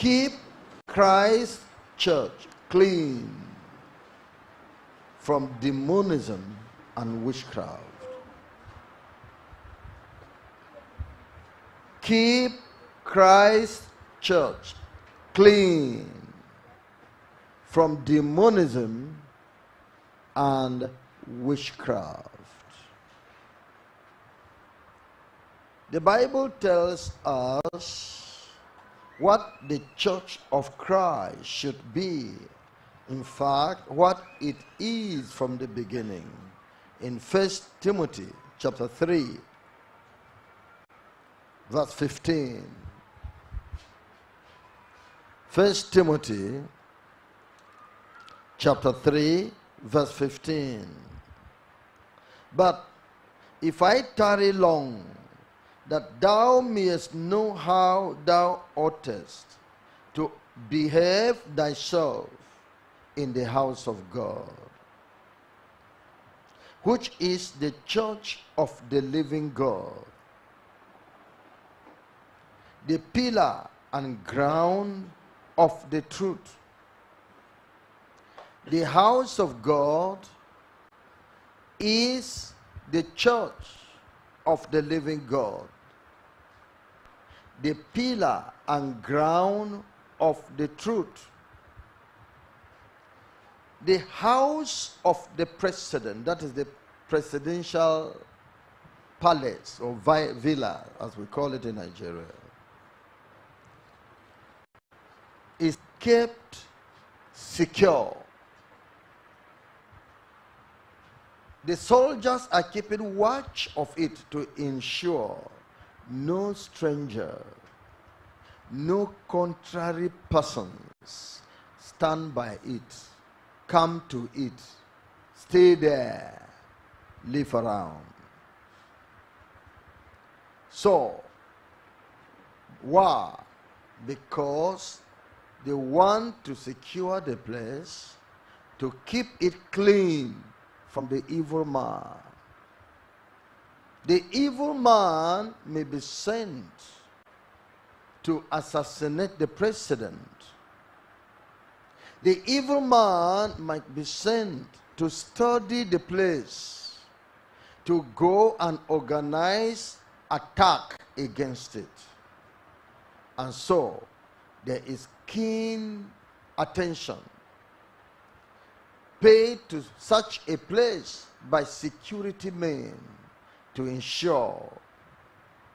keep Christ's church clean from demonism and witchcraft. Keep Christ's church clean from demonism and witchcraft. The Bible tells us what the church of Christ should be. In fact, what it is from the beginning. In 1 Timothy chapter 3, verse 15. 1 Timothy chapter 3, verse 15. But if I tarry long, that thou mayest know how thou oughtest to behave thyself in the house of God, which is the church of the living God, the pillar and ground of the truth. The house of God is the church of the living God, the pillar and ground of the truth. The house of the president, that is the presidential palace or villa, as we call it in Nigeria, is kept secure The soldiers are keeping watch of it to ensure no stranger, no contrary persons stand by it, come to it, stay there, live around. So, why? Because they want to secure the place, to keep it clean from the evil man. The evil man may be sent to assassinate the president. The evil man might be sent to study the place, to go and organize attack against it. And so there is keen attention paid to such a place by security men to ensure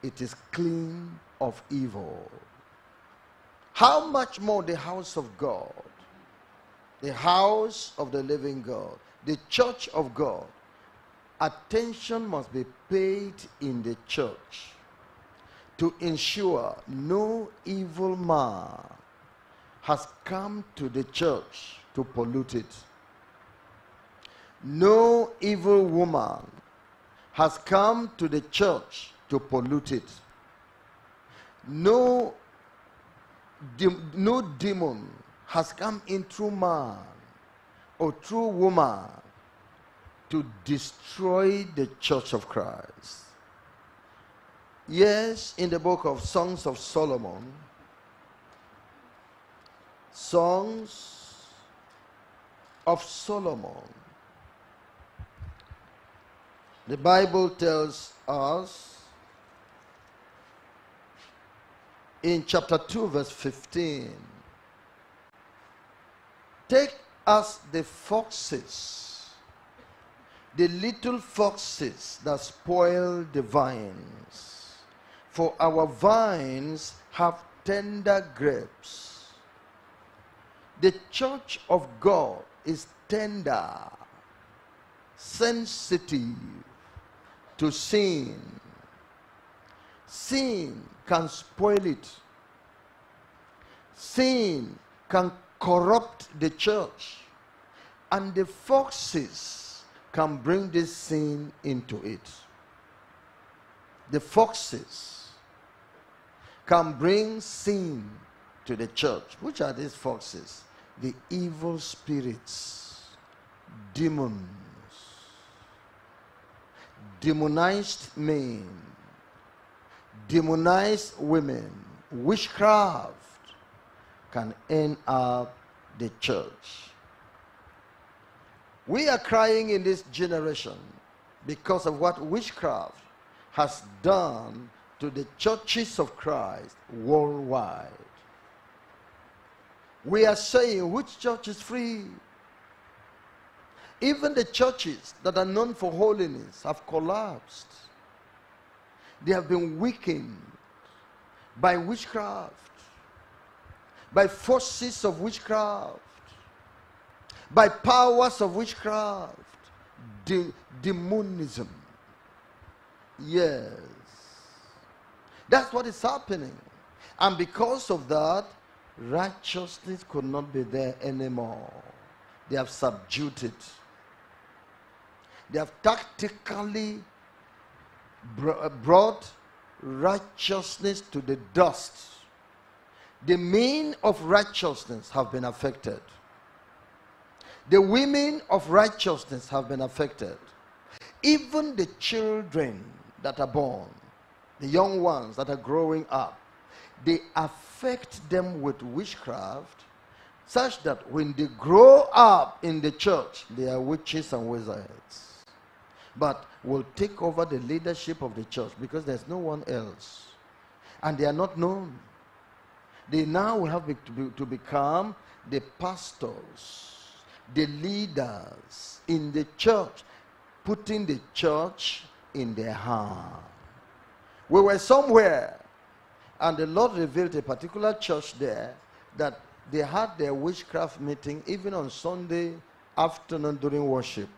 it is clean of evil. How much more the house of God, the house of the living God, the church of God. Attention must be paid in the church to ensure no evil man has come to the church to pollute it. No evil woman has come to the church to pollute it. No, de- no demon has come in through man or through woman to destroy the church of Christ. Yes, in the book of Songs of Solomon, Songs of Solomon, the Bible tells us in chapter 2, verse 15 Take us the foxes, the little foxes that spoil the vines, for our vines have tender grapes. The church of God is tender, sensitive, to sin. Sin can spoil it. Sin can corrupt the church. And the foxes can bring this sin into it. The foxes can bring sin to the church. Which are these foxes? The evil spirits, demons demonized men, demonized women, witchcraft, can end up the church. We are crying in this generation because of what witchcraft has done to the churches of Christ worldwide. We are saying which church is free? Even the churches that are known for holiness have collapsed. They have been weakened by witchcraft, by forces of witchcraft, by powers of witchcraft, de- demonism. Yes. That's what is happening. And because of that, righteousness could not be there anymore. They have subdued it. They have tactically uh, brought righteousness to the dust. The men of righteousness have been affected. The women of righteousness have been affected. Even the children that are born, the young ones that are growing up, they affect them with witchcraft such that when they grow up in the church, they are witches and wizards. But will take over the leadership of the church because there's no one else. And they are not known. They now will have to, to become the pastors the leaders in the church, putting the church in their hand. We were somewhere, and the Lord revealed a particular church there that they had their witchcraft meeting even on Sunday afternoon during worship.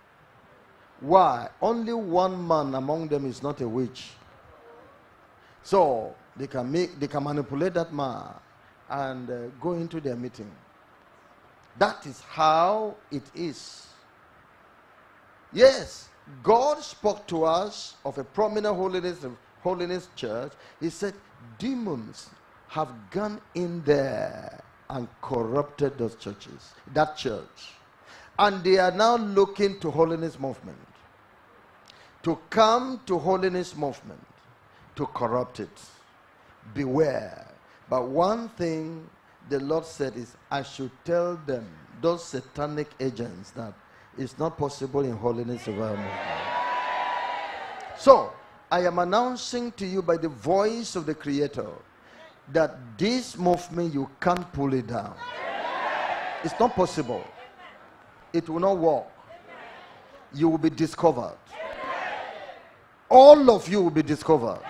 Why? Only one man among them is not a witch. So they can make they can manipulate that man and uh, go into their meeting. That is how it is. Yes, God spoke to us of a prominent holiness, holiness church. He said, demons have gone in there and corrupted those churches, that church. And they are now looking to holiness movement. To come to holiness movement, to corrupt it. Beware. But one thing the Lord said is, I should tell them, those satanic agents, that it's not possible in holiness environment. So, I am announcing to you by the voice of the Creator that this movement, you can't pull it down. It's not possible. It will not work. You will be discovered. All of you will be discovered.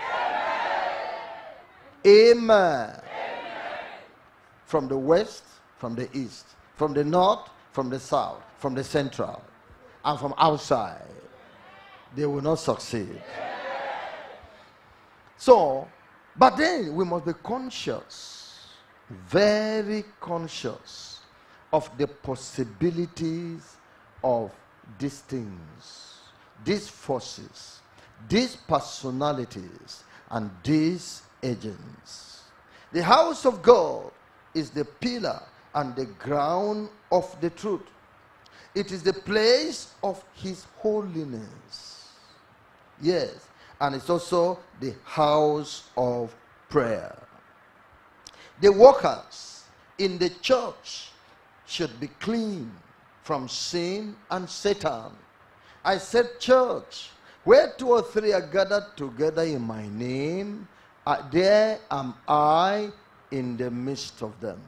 Amen from the west, from the east, from the north, from the south, from the central, and from outside. They will not succeed. So, but then we must be conscious, very conscious of the possibilities of these things, these forces, these personalities, and these agents. The house of God is the pillar and the ground of the truth. It is the place of his holiness. Yes. And it's also the house of prayer. The workers in the church should be clean from sin and Satan. I said, church, where two or three are gathered together in my name, there am I in the midst of them.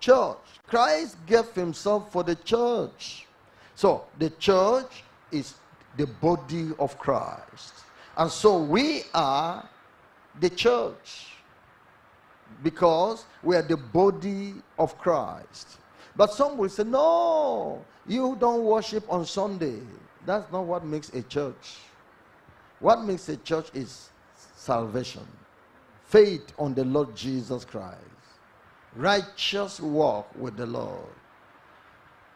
Church. Christ gave himself for the church. So the church is the body of Christ. And so we are the church because we are the body of Christ. But some will say, no, you don't worship on Sunday. That's not what makes a church. What makes a church is salvation faith on the Lord Jesus Christ, righteous walk with the Lord.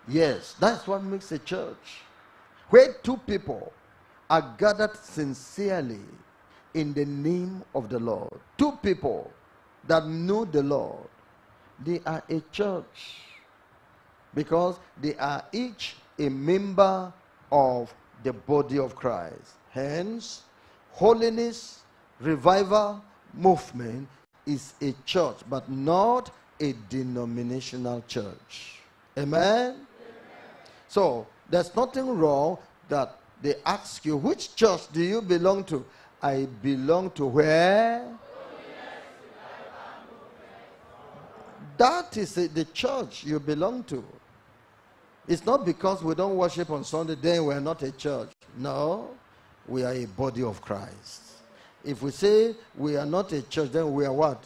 Yes, that's what makes a church. Where two people are gathered sincerely in the name of the Lord. Two people that know the Lord, they are a church because they are each a member of the body of Christ. Hence, holiness, revival, movement is a church, but not a denominational church. Amen? Amen? So, there's nothing wrong that they ask you, which church do you belong to? I belong to where? That is the church you belong to. It's not because we don't worship on Sunday, then we're not a church. No, we are a body of Christ. If we say we are not a church, then we are what?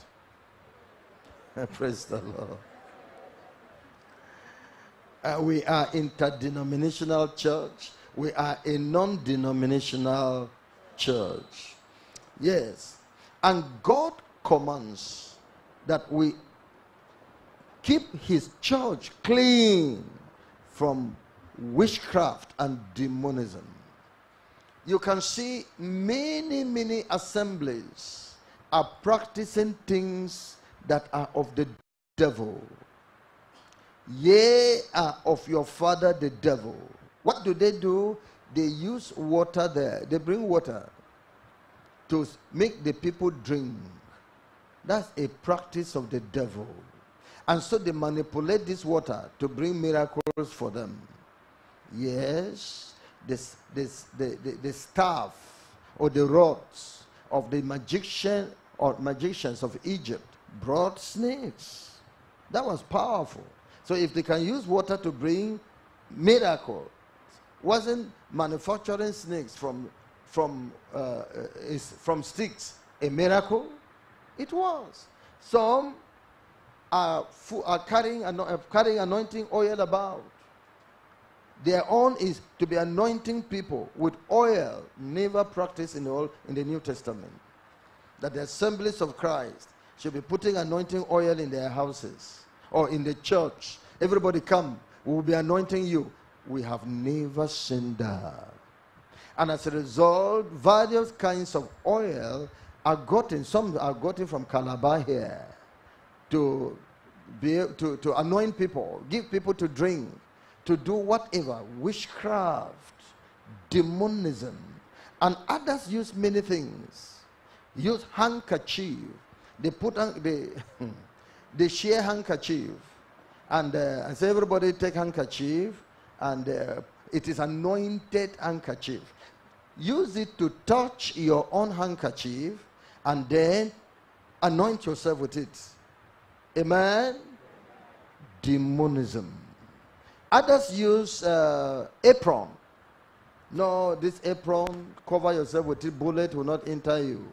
Praise the Lord. Uh, we are interdenominational church. We are a non-denominational church. Yes. And God commands that we keep his church clean from witchcraft and demonism. You can see many, many assemblies are practicing things that are of the devil. Ye are of your father the devil. What do they do? They use water there. They bring water to make the people drink. That's a practice of the devil. And so they manipulate this water to bring miracles for them. Yes, this, this, the, the, the staff or the rods of the magician or magicians of Egypt brought snakes. That was powerful. So if they can use water to bring miracle, wasn't manufacturing snakes from from uh, is from sticks a miracle? It was. Some are, are carrying, carrying anointing oil about. Their own is to be anointing people with oil, never practiced in the, Old, in the New Testament. That the assemblies of Christ should be putting anointing oil in their houses or in the church. Everybody come, we will be anointing you. We have never seen that. And as a result, various kinds of oil are gotten. Some are gotten from Calabar here to be to, to anoint people, give people to drink, to do whatever, witchcraft, demonism, and others use many things. Use handkerchief. They put on they they share handkerchief, and uh, everybody take handkerchief, and uh, it is anointed handkerchief. Use it to touch your own handkerchief, and then anoint yourself with it. Amen. Demonism. Others use uh, apron. No, this apron, cover yourself with it. Bullet will not enter you.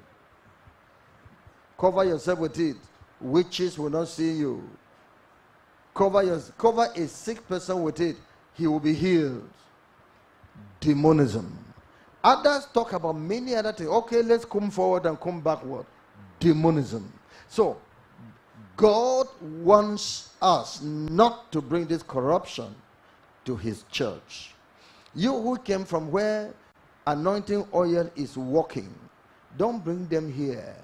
Cover yourself with it. Witches will not see you. Cover, your, cover a sick person with it. He will be healed. Demonism. Others talk about many other things. Okay, let's come forward and come backward. Demonism. So, God wants us not to bring this corruption to his church. You who came from where anointing oil is working, don't bring them here.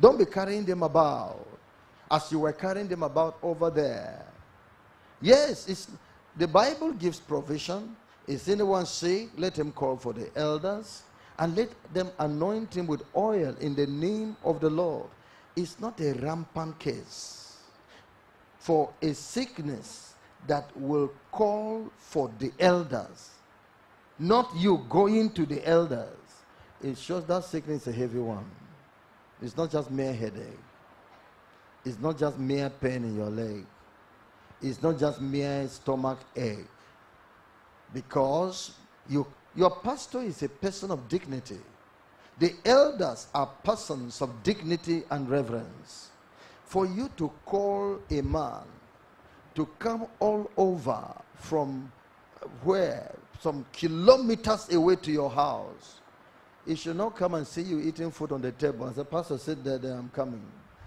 Don't be carrying them about as you were carrying them about over there. Yes, the Bible gives provision. Is anyone sick? Let him call for the elders and let them anoint him with oil in the name of the Lord is not a rampant case for a sickness that will call for the elders, not you going to the elders. It shows that sickness is a heavy one. It's not just mere headache. It's not just mere pain in your leg. It's not just mere stomach ache. Because you, your pastor is a person of dignity. The elders are persons of dignity and reverence. For you to call a man to come all over from uh, where, some kilometers away to your house, he should not come and see you eating food on the table and say, Pastor, sit there, there, I'm coming.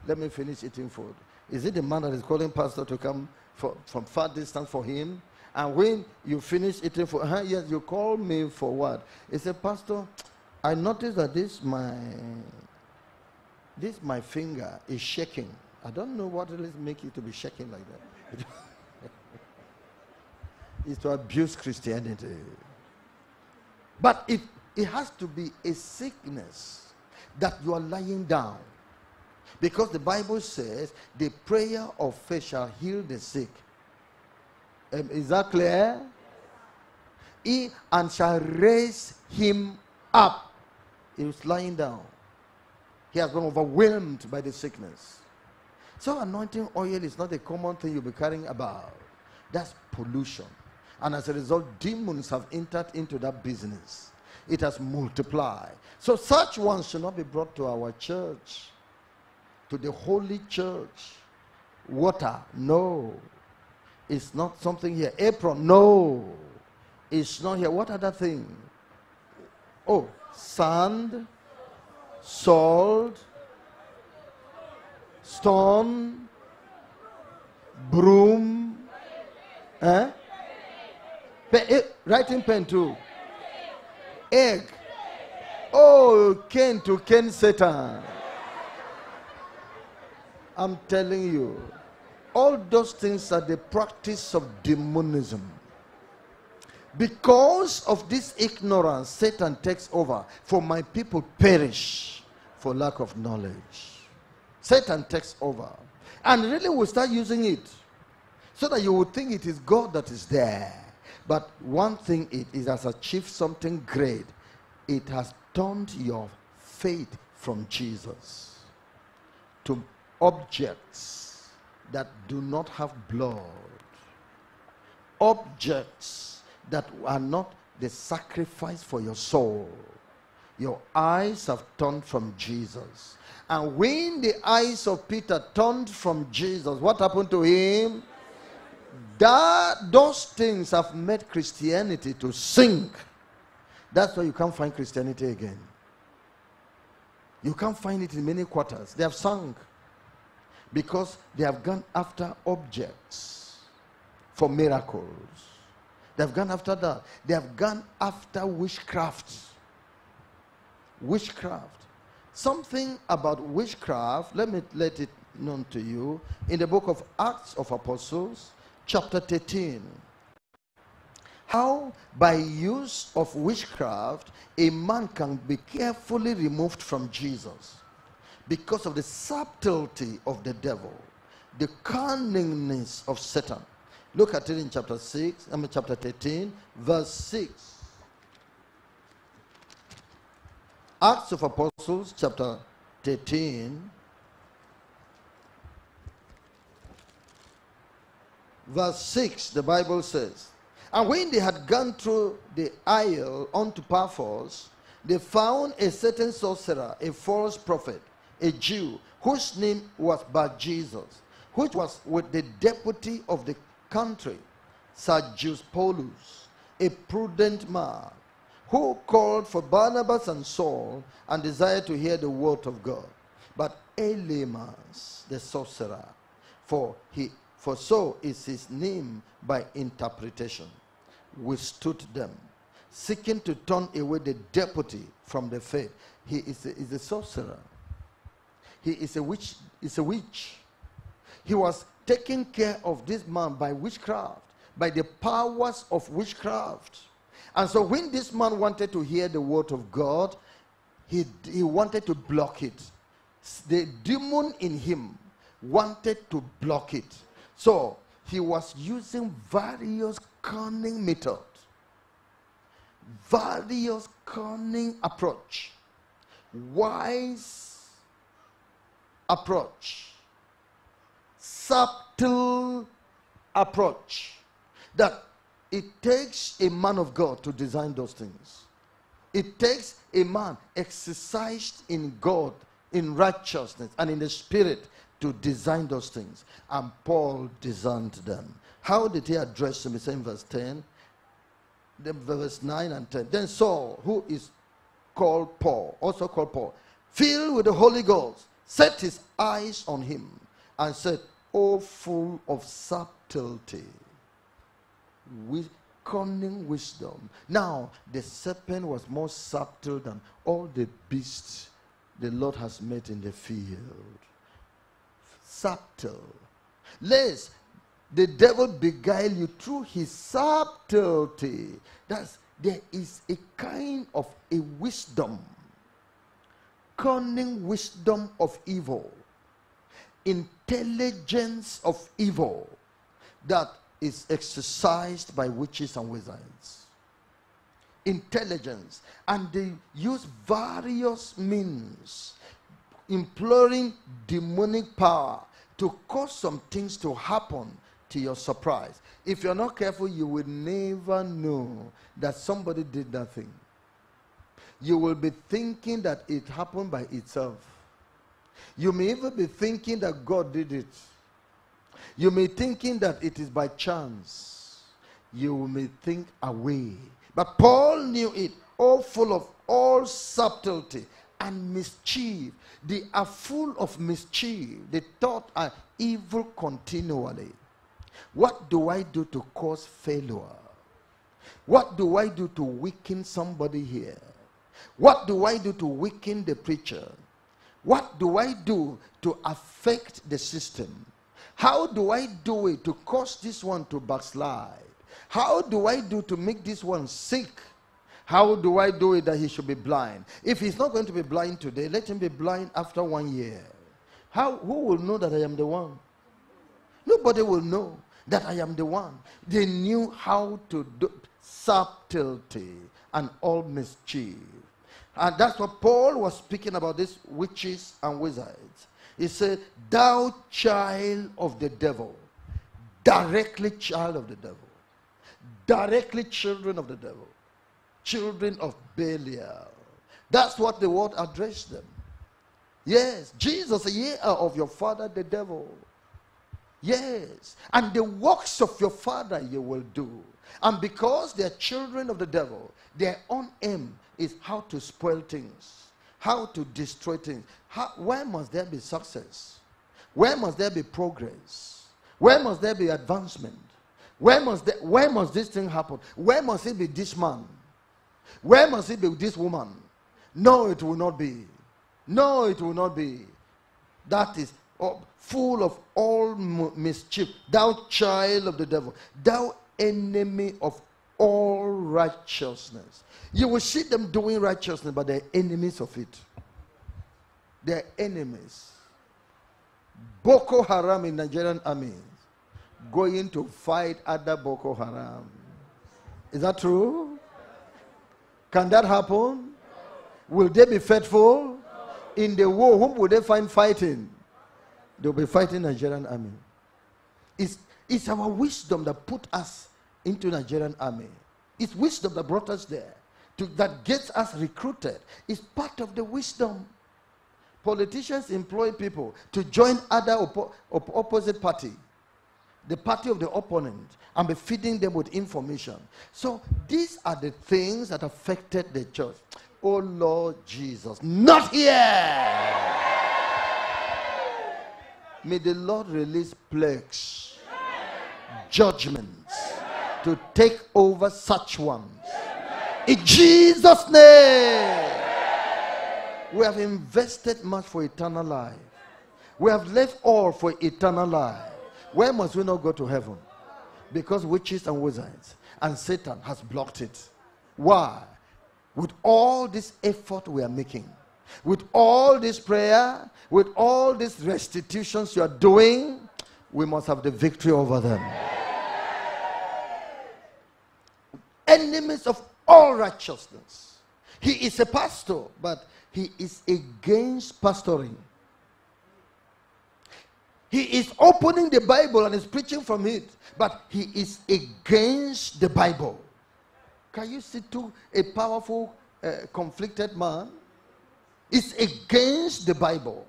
Let me finish eating food. Is it the man that is calling Pastor to come for, from far distance for him? And when you finish eating food, huh, yes, you call me for what? He said, Pastor, I noticed that this my this my finger is shaking. I don't know what will make it to be shaking like that. it's to abuse Christianity. But it, it has to be a sickness that you are lying down. Because the Bible says the prayer of faith shall heal the sick. Um, is that clear? He and shall raise him up. He was lying down. He has been overwhelmed by the sickness. So anointing oil is not a common thing you'll be carrying about. That's pollution. And as a result, demons have entered into that business. It has multiplied. So such ones should not be brought to our church, to the holy church. Water, no. It's not something here. Apron, no. It's not here. What other thing? Oh, sand, salt, stone, broom, eh? Pe- eh, writing pen too. Egg. Oh, Cain to Cain Satan. I'm telling you, all those things are the practice of demonism. Because of this ignorance, Satan takes over. For my people perish for lack of knowledge. Satan takes over. And really will start using it. So that you would think it is God that is there. But one thing it, it has achieved something great. It has turned your faith from Jesus to objects that do not have blood. Objects that are not the sacrifice for your soul. Your eyes have turned from Jesus. And when the eyes of Peter turned from Jesus, what happened to him? That those things have made Christianity to sink. That's why you can't find Christianity again. You can't find it in many quarters. They have sunk because they have gone after objects for miracles. They have gone after that. They have gone after witchcraft. Witchcraft. Something about witchcraft, let me let it known to you in the book of Acts of Apostles, chapter 13. How, by use of witchcraft, a man can be carefully removed from Jesus because of the subtlety of the devil, the cunningness of Satan. Look at it in chapter 6, I mean chapter 13, verse 6. Acts of Apostles, chapter 13, verse 6, the Bible says, And when they had gone through the isle unto Paphos, they found a certain sorcerer, a false prophet, a Jew, whose name was Bar Jesus, which was with the deputy of the country, Sergius Paulus, a prudent man, who called for Barnabas and Saul and desired to hear the word of God. But Elymas, the sorcerer, for he for so is his name by interpretation, withstood them, seeking to turn away the deputy from the faith. He is a, is a sorcerer. He is a witch. Is a witch. He was taking care of this man by witchcraft, by the powers of witchcraft. And so when this man wanted to hear the word of God, he, he wanted to block it. The demon in him wanted to block it. So he was using various cunning methods, various cunning approach, wise approach, subtle approach that it takes a man of God to design those things. It takes a man exercised in God, in righteousness, and in the spirit to design those things. And Paul designed them. How did he address them? He said in verse 10, then verse 9 and 10. Then Saul, who is called Paul, also called Paul, filled with the Holy Ghost, set his eyes on him and said, O full of subtlety, with cunning wisdom. Now, the serpent was more subtle than all the beasts the Lord has made in the field subtle. Lest the devil beguile you through his subtlety. That's there is a kind of a wisdom, cunning wisdom of evil intelligence of evil that is exercised by witches and wizards. Intelligence. And they use various means, imploring demonic power to cause some things to happen to your surprise. If you're not careful, you will never know that somebody did that thing. You will be thinking that it happened by itself. You may even be thinking that God did it. You may thinking that it is by chance. You may think away. But Paul knew it, all full of all subtlety and mischief. They are full of mischief. They thought are evil continually. What do I do to cause failure? What do I do to weaken somebody here? What do I do to weaken the preacher? What do I do to affect the system? How do I do it to cause this one to backslide? How do I do to make this one sick? How do I do it that he should be blind? If he's not going to be blind today, let him be blind after one year. How, who will know that I am the one? Nobody will know that I am the one. They knew how to do subtlety and all mischief. And that's what Paul was speaking about these witches and wizards. He said, Thou child of the devil, directly child of the devil, directly children of the devil, children of Belial. That's what the word addressed them. Yes, Jesus, ye are of your father the devil. Yes, and the works of your father you will do. And because they are children of the devil, their own aim is how to spoil things, how to destroy things. How, where must there be success? Where must there be progress? Where must there be advancement? Where must, there, where must this thing happen? Where must it be this man? Where must it be this woman? No, it will not be. No, it will not be. That is oh, full of all mischief. Thou child of the devil, thou enemy of all righteousness. You will see them doing righteousness, but they're enemies of it. They're enemies. Boko Haram in Nigerian army going to fight other Boko Haram. Is that true? Can that happen? Will they be faithful? In the war, whom will they find fighting? They'll be fighting Nigerian army. It's, it's our wisdom that put us into Nigerian army. It's wisdom that brought us there. To, that gets us recruited. It's part of the wisdom. Politicians employ people to join other oppo- op- opposite party, the party of the opponent, and be feeding them with information. So these are the things that affected the church. Oh Lord Jesus, not here. May the Lord release plagues, judgments to take over such ones. In Jesus' name. We have invested much for eternal life. We have left all for eternal life. Where must we not go to heaven? Because witches and wizards and Satan has blocked it. Why? With all this effort we are making, with all this prayer, with all these restitutions you are doing, we must have the victory over them. Enemies of all righteousness. He is a pastor, but he is against pastoring. He is opening the Bible and is preaching from it, but he is against the Bible. Can you see to a powerful, uh, conflicted man? Is against the Bible.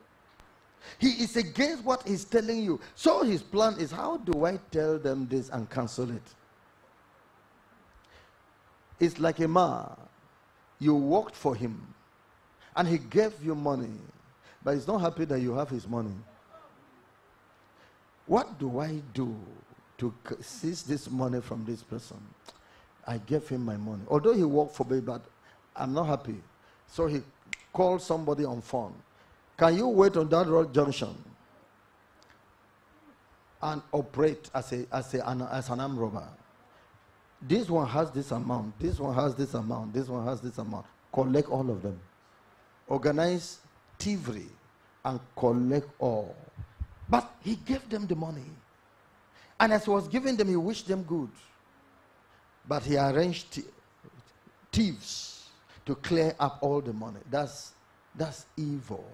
He is against what he's telling you. So his plan is how do I tell them this and cancel it? It's like a man. You worked for him and he gave you money, but he's not happy that you have his money. What do I do to seize this money from this person? I gave him my money. Although he worked for me, but I'm not happy. So he called somebody on phone. Can you wait on that road junction and operate as, a, as, a, an, as an arm robber? This one has this amount, this one has this amount, this one has this amount. Collect all of them. Organize thievery and collect all. But he gave them the money. And as he was giving them, he wished them good. But he arranged thieves to clear up all the money. That's, that's evil.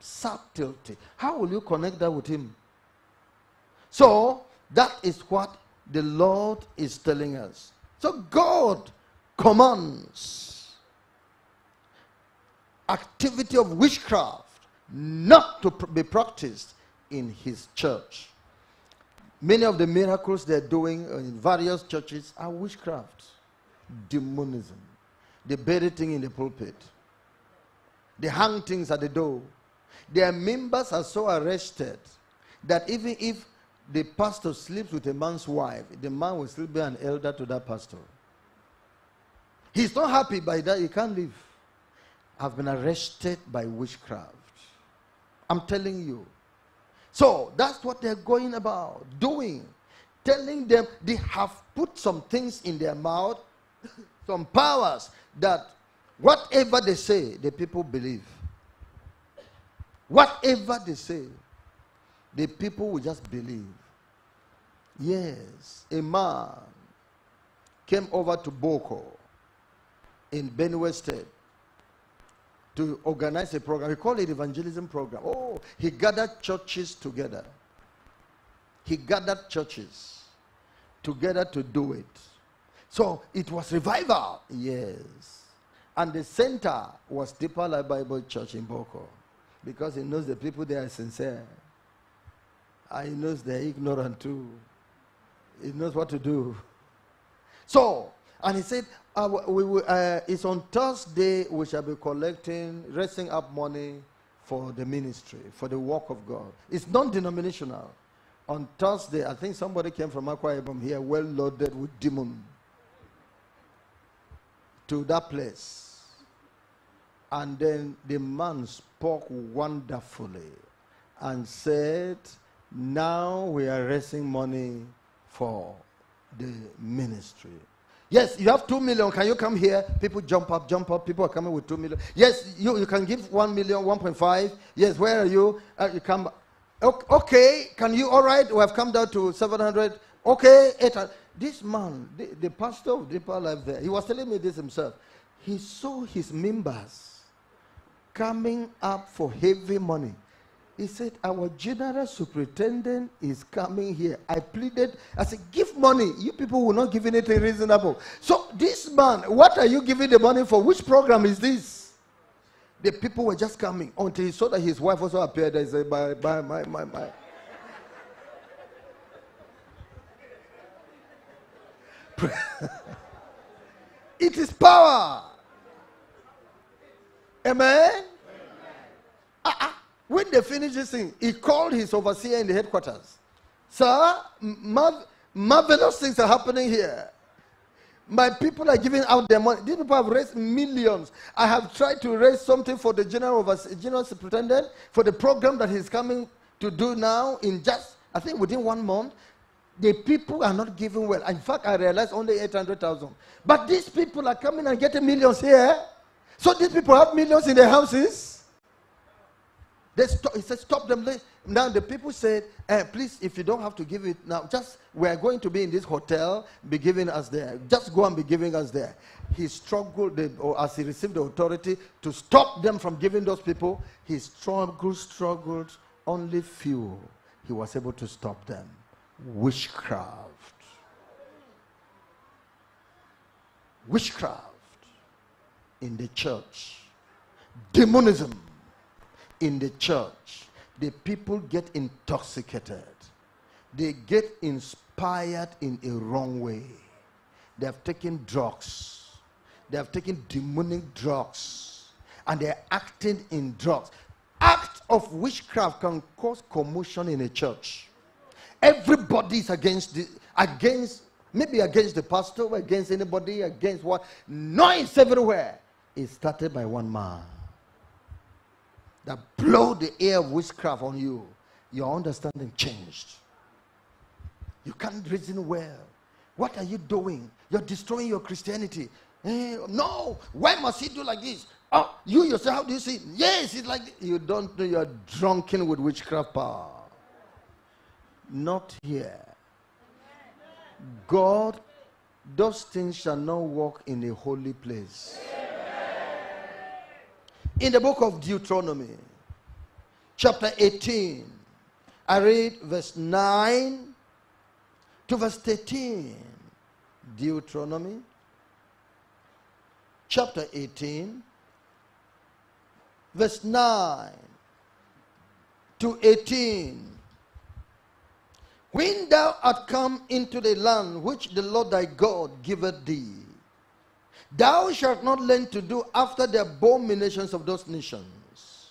Subtlety. How will you connect that with him? So, that is what the Lord is telling us. So, God commands activity of witchcraft not to be practiced in his church. Many of the miracles they're doing in various churches are witchcraft, demonism. They bury things in the pulpit. They hang things at the door. Their members are so arrested that even if the pastor sleeps with a man's wife, the man will still be an elder to that pastor. He's not happy by that, he can't live. I've been arrested by witchcraft. I'm telling you. So that's what they're going about, doing. Telling them they have put some things in their mouth, some powers that whatever they say, the people believe. Whatever they say, the people will just believe. Yes, a man came over to Gboko in Benue State to organize a program. He called it evangelism program. Oh, he gathered churches together. He gathered churches together to do it. So it was revival. Yes. And the center was Deeper Life Bible Church in Gboko because he knows the people there are sincere. And he knows they're ignorant too. He knows what to do. So, and he said, uh, we, we, uh, it's on Thursday we shall be collecting, raising up money for the ministry, for the work of God. It's non-denominational. On Thursday, I think somebody came from Akwa Ibom here, well loaded with demon, to that place. And then the man spoke wonderfully and said, now we are raising money for the ministry. Yes, you have two million. Can you come here? People jump up, jump up. People are coming with two million. Yes, you, you can give one million, 1.5. Yes, where are you? Uh, you come. Okay, can you? All right, we have come down to 700. Okay, 800. This man, the, the pastor of Deeper Life there, he was telling me this himself. He saw his members coming up for heavy money. He said, Our general superintendent is coming here. I pleaded, I said, Give money. You people will not give anything reasonable. So, this man, what are you giving the money for? Which program is this? The people were just coming until he saw that his wife also appeared. I said, Bye, bye, my, my, my. it is power. Amen? When they finished this thing, he called his overseer in the headquarters. Sir, mar- marvelous things are happening here. My people are giving out their money. These people have raised millions. I have tried to raise something for the general, overse- general superintendent for the program that he's coming to do now in just, I think, within one month. The people are not giving well. In fact, I realized only 800,000. But these people are coming and getting millions here. So these people have millions in their houses. They he said, stop them. Now the people said, eh, please, if you don't have to give it now, just we're going to be in this hotel, be giving us there. Just go and be giving us there. He struggled, or as he received the authority to stop them from giving those people, he struggled, struggled. Only few he was able to stop them. Witchcraft. Witchcraft in the church. Demonism in the church, the people get intoxicated. They get inspired in a wrong way. They have taken drugs. They have taken demonic drugs. And they're acting in drugs. Act of witchcraft can cause commotion in a church. Everybody is against the, against maybe against the pastor, against anybody, against what noise everywhere. It started by one man that blow the air of witchcraft on you, your understanding changed. You can't reason well. What are you doing? You're destroying your Christianity. Eh, no, why must he do like this? Oh, you yourself, how do you see? Yes, it's like you don't know you're drunken with witchcraft power. Not here. God, those things shall not walk in a holy place. In the book of Deuteronomy, chapter 18, I read verse 9 to verse 13. Deuteronomy, chapter 18, verse 9 to 18. When thou art come into the land which the Lord thy God giveth thee, thou shalt not learn to do after the abominations of those nations.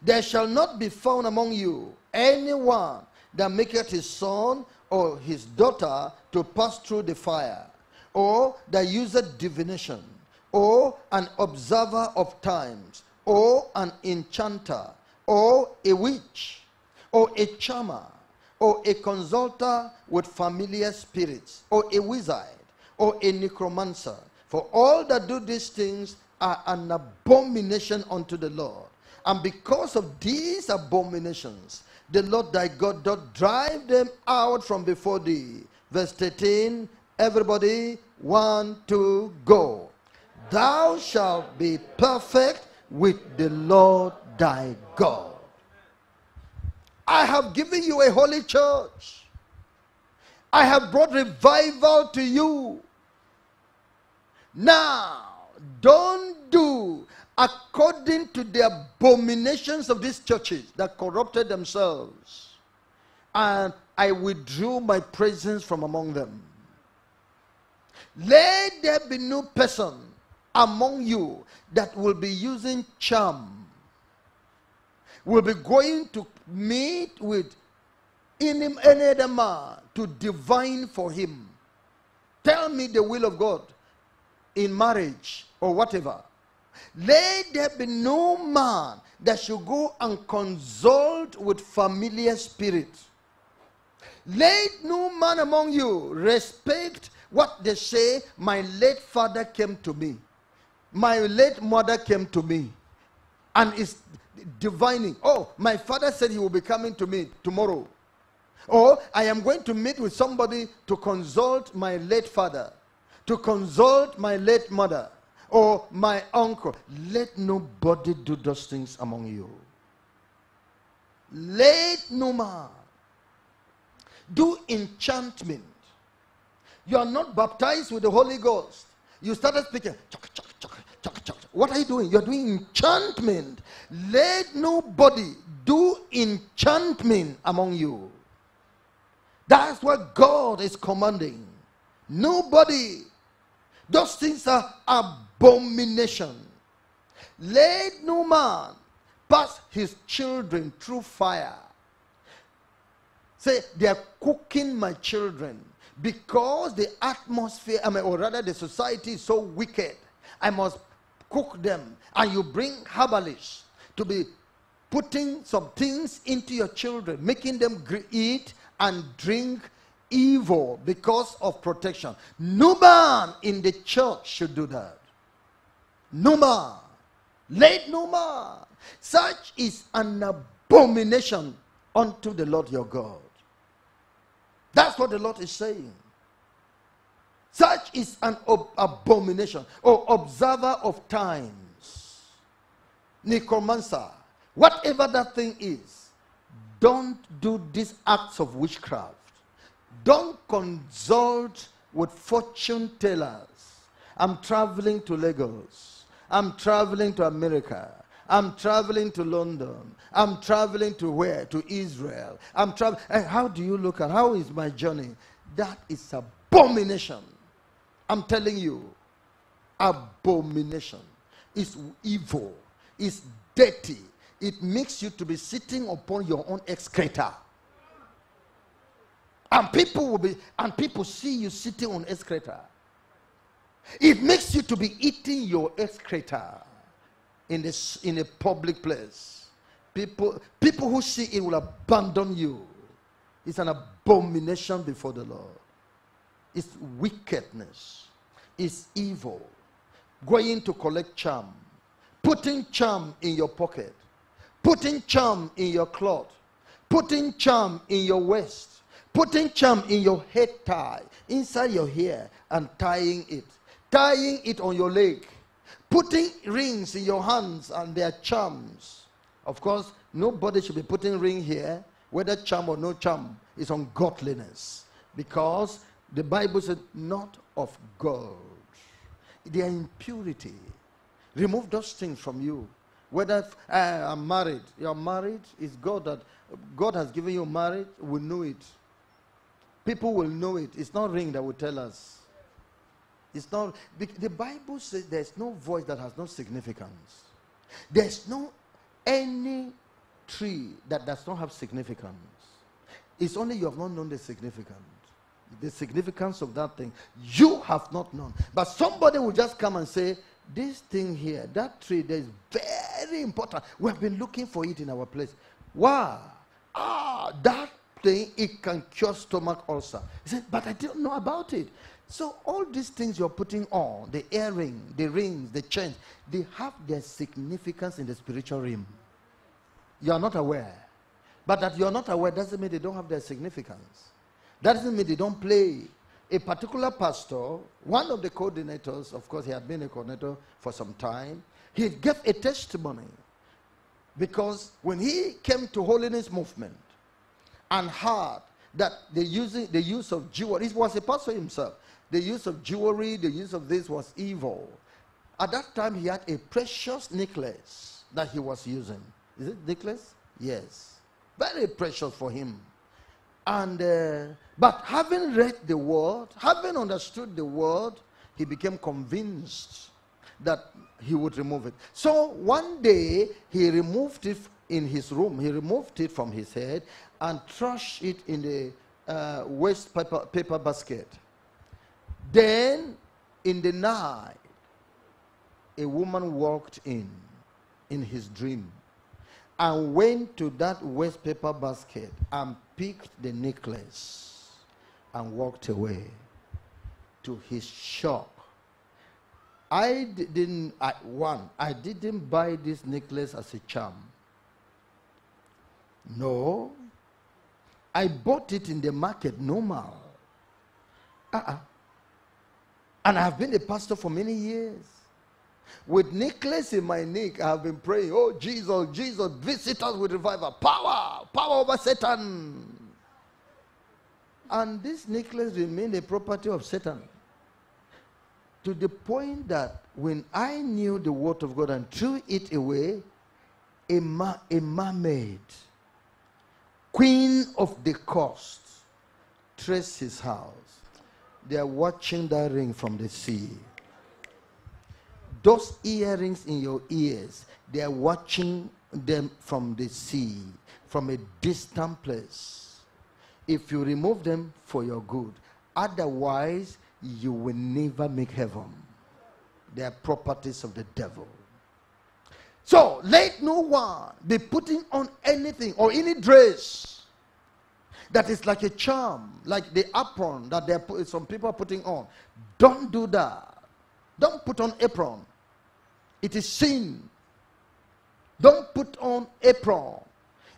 There shall not be found among you anyone that maketh his son or his daughter to pass through the fire, or that useth divination, or an observer of times, or an enchanter, or a witch, or a charmer, or a consulter with familiar spirits, or a wizard, or a necromancer. For all that do these things are an abomination unto the Lord. And because of these abominations, the Lord thy God doth drive them out from before thee. Verse 13, everybody, one, two, go. Thou shalt be perfect with the Lord thy God. I have given you a holy church. I have brought revival to you. Now, don't do according to the abominations of these churches that corrupted themselves. And I withdrew my presence from among them. Let there be no person among you that will be using charm, will be going to meet with any, other man to divine for him. Tell me the will of God in marriage or whatever. Let there be no man that should go and consult with familiar spirits. Let no man among you respect what they say, my late father came to me. My late mother came to me. And is divining. Oh, my father said he will be coming to me tomorrow. Or I am going to meet with somebody to consult my late father, to consult my late mother or my uncle. Let nobody do those things among you. Let no man do enchantment. You are not baptized with the Holy Ghost. You started speaking. What are you doing? You're doing enchantment. Let nobody do enchantment among you. That's what God is commanding. Nobody. Those things are abomination. Let no man pass his children through fire. Say, they are cooking my children because the atmosphere, I mean, or rather the society is so wicked. I must cook them. And you bring herbalists to be putting some things into your children, making them eat and drink evil because of protection. No man in the church should do that. No man. Let no man. Such is an abomination unto the Lord your God. That's what the Lord is saying. Such is an abomination or observer of times. Necromancer. Whatever that thing is, don't do these acts of witchcraft. Don't consult with fortune tellers. I'm traveling to Lagos. I'm traveling to America. I'm traveling to London. I'm traveling to where? To Israel. I'm traveling. Eh, how do you look at how is my journey? That is abomination. I'm telling you, abomination. It's evil. It's dirty. It makes you to be sitting upon your own excreta. And people will be, and people see you sitting on excreta. It makes you to be eating your excreta in this in a public place. People, people who see it will abandon you. It's an abomination before the Lord. It's wickedness. It's evil. Going to collect charm. putting charm in your pocket, putting charm in your cloth, putting charm in your waist, putting charm in your head tie, inside your hair, and tying it, tying it on your leg, putting rings in your hands and their charms. Of course, nobody should be putting ring here, whether charm or no charm, is ungodliness. Because the Bible said, not of gold. They are impurity. Remove those things from you. Whether uh, I'm married, you're married, it's God that God has given you marriage, we know it. People will know it. It's not ring that will tell us. It's not the Bible says there's no voice that has no significance. There's no any tree that does not have significance. It's only you have not known the significance. The significance of that thing. You have not known. But somebody will just come and say, This thing here, that tree that is very important. We have been looking for it in our place. Wow. Ah, that it can cure stomach ulcer. He said, But I didn't know about it. So all these things you're putting on, the earring, the rings, the chains, they have their significance in the spiritual realm. You are not aware. But that you're not aware doesn't mean they don't have their significance. That doesn't mean they don't play. A particular pastor, one of the coordinators, of course, he had been a coordinator for some time, he gave a testimony because when he came to holiness movement and heard that the, using, the use of jewelry, he was a pastor himself, the use of jewelry, the use of this was evil. At that time, he had a precious necklace that he was using. Is it necklace? Yes. Very precious for him. And uh, but having read the word, having understood the word, he became convinced that he would remove it. So one day he removed it in his room. He removed it from his head and thrust it in the uh, waste paper, paper basket. Then in the night, a woman walked in in his dream and went to that waste paper basket and picked the necklace and walked away to his shop. I didn't, I, one, I didn't buy this necklace as a charm. No. I bought it in the market normal. Uh-uh. And I have been a pastor for many years. With necklace in my neck, I have been praying, Oh, Jesus, Jesus, visit us with revival. Power, power over Satan. And this necklace remained a property of Satan. To the point that when I knew the word of God and threw it away, a, ma- a mermaid, queen of the coast, traced his house. They are watching that ring from the sea. Those earrings in your ears, they are watching them from the sea, from a distant place. If you remove them for your good, otherwise, you will never make heaven. They are properties of the devil. So let no one be putting on anything or any dress that is like a charm, like the apron that some people are putting on. Don't do that. Don't put on apron. It is sin. Don't put on apron.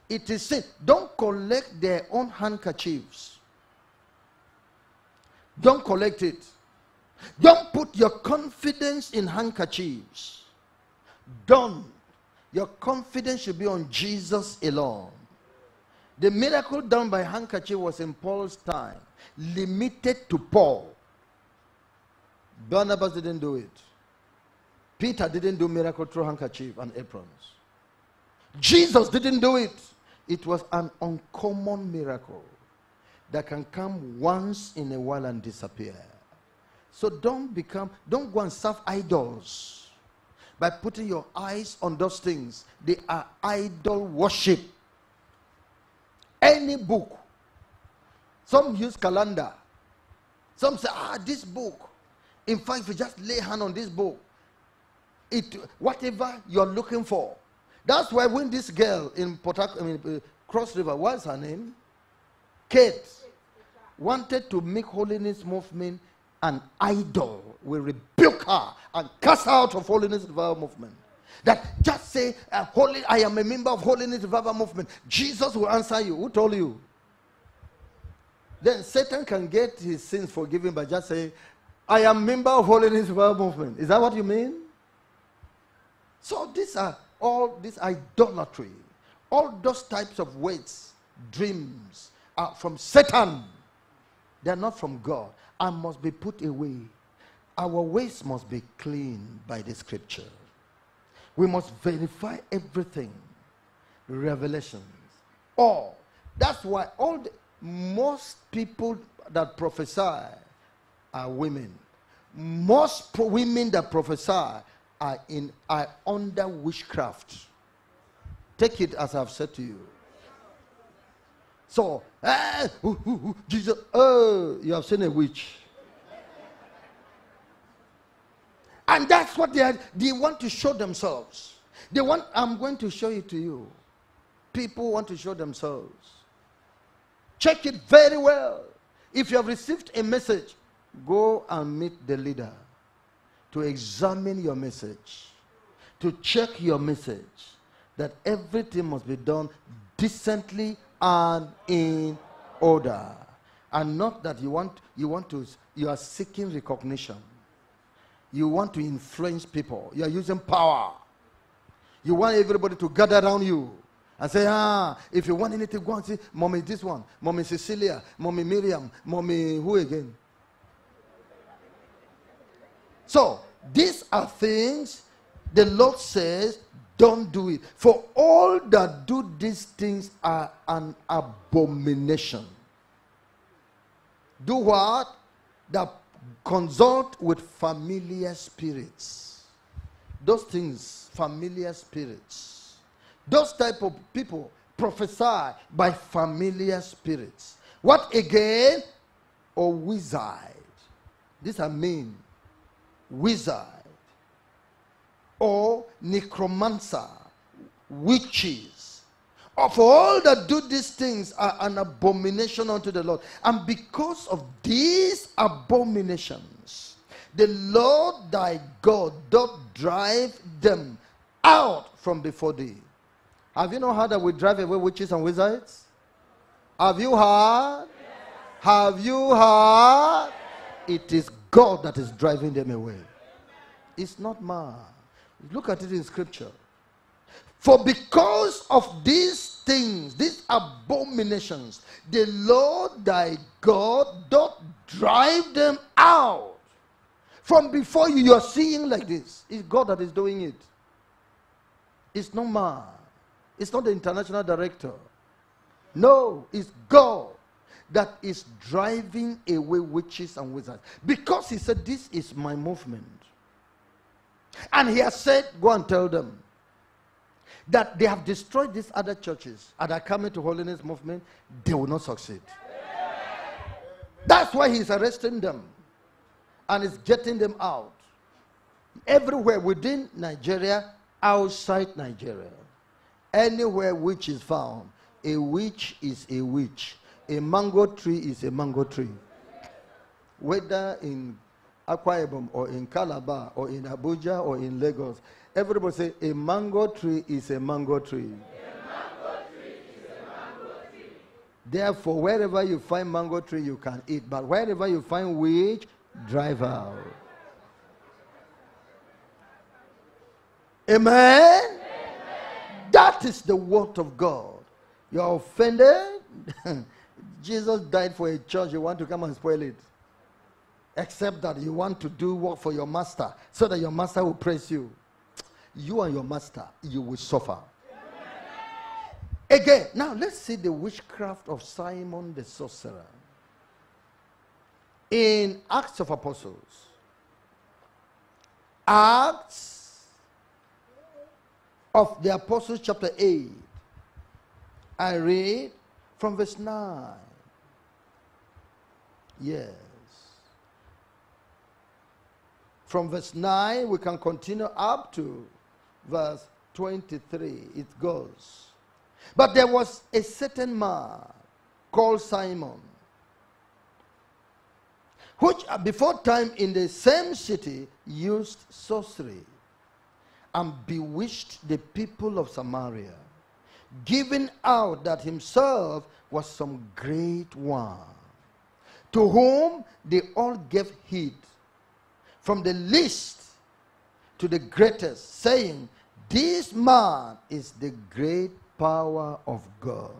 It is sin. Don't collect their own handkerchiefs. Don't collect it. Don't put your confidence in handkerchiefs. Don't. Your confidence should be on Jesus alone. The miracle done by handkerchief was in Paul's time, limited to Paul. Barnabas didn't do it. Peter didn't do miracle through handkerchief and aprons. Jesus didn't do it. It was an uncommon miracle that can come once in a while and disappear. So don't become, don't go and serve idols by putting your eyes on those things. They are idol worship. Any book. Some use calendar. Some say, ah, this book. In fact, if you just lay hand on this book, it whatever you're looking for. That's why when this girl in Port I mean, uh, Cross River, what's her name? Kate, wanted to make holiness movement an idol. We rebuke her and cast her out of holiness revival movement. That just say, uh, Holy, I am a member of Holiness Revival Movement. Jesus will answer you. Who told you? Then Satan can get his sins forgiven by just saying, I am member of Holiness Revival Movement. Is that what you mean? So these are all this idolatry, all those types of words, dreams are from Satan. They are not from God and must be put away. Our ways must be clean by the scripture. We must verify everything. Revelations. All. That's why all the, most people that prophesy are women. Most pro- women that prophesy are in are under witchcraft. Take it as I've said to you. So, ooh, ooh, ooh, Jesus, oh, you have seen a witch. And that's what they are, they want to show themselves. They want, I'm going to show it to you. People want to show themselves. Check it very well. If you have received a message, go and meet the leader to examine your message, to check your message, that everything must be done decently and in order. And not that you want, you want to, you are seeking recognition. You want to influence people. You are using power. You want everybody to gather around you and say, ah, if you want anything, go and see mommy this one, mommy Cecilia, mommy Miriam, mommy who again? So, these are things the Lord says, don't do it. For all that do these things are an abomination. Do what? That consult with familiar spirits. Those things, familiar spirits. Those type of people prophesy by familiar spirits. What again? Or wizard. These are mean. wizard, or necromancer, witches. Of all that do these things are an abomination unto the Lord. And because of these abominations, the Lord thy God doth drive them out from before thee. Have you not heard that we drive away witches and wizards? Have you heard? Yes. Have you heard? Yes. It is God that is driving them away. It's not man. Look at it in scripture. For because of these things, these abominations, the Lord thy God doth drive them out. From before you, you are seeing like this. It's God that is doing it. It's not man. It's not the international director. No, it's God that is driving away witches and wizards. Because he said, This is my movement. And he has said, Go and tell them that they have destroyed these other churches and are coming to holiness movement, they will not succeed. That's why he's arresting them and is getting them out. Everywhere within Nigeria, outside Nigeria, anywhere which is found, a witch is a witch a mango tree is a mango tree. Whether in Akwa Ibom or in Calabar or in Abuja or in Lagos, everybody say a mango tree is a mango tree. Therefore, wherever you find mango tree, you can eat. But wherever you find witch, drive out. Amen? Amen? That is the word of God. You're offended? Jesus died for a church, you want to come and spoil it. Except that you want to do work for your master so that your master will praise you. You and your master, you will suffer. Again, now let's see the witchcraft of Simon the sorcerer. In Acts of Apostles, Acts of the Apostles, chapter 8, I read from verse 9. Yes. From verse 9, we can continue up to verse 23. It goes. But there was a certain man called Simon, which uh, before time in the same city used sorcery and bewitched the people of Samaria, giving out that himself was some great one, to whom they all gave heed, from the least to the greatest, saying, This man is the great power of God.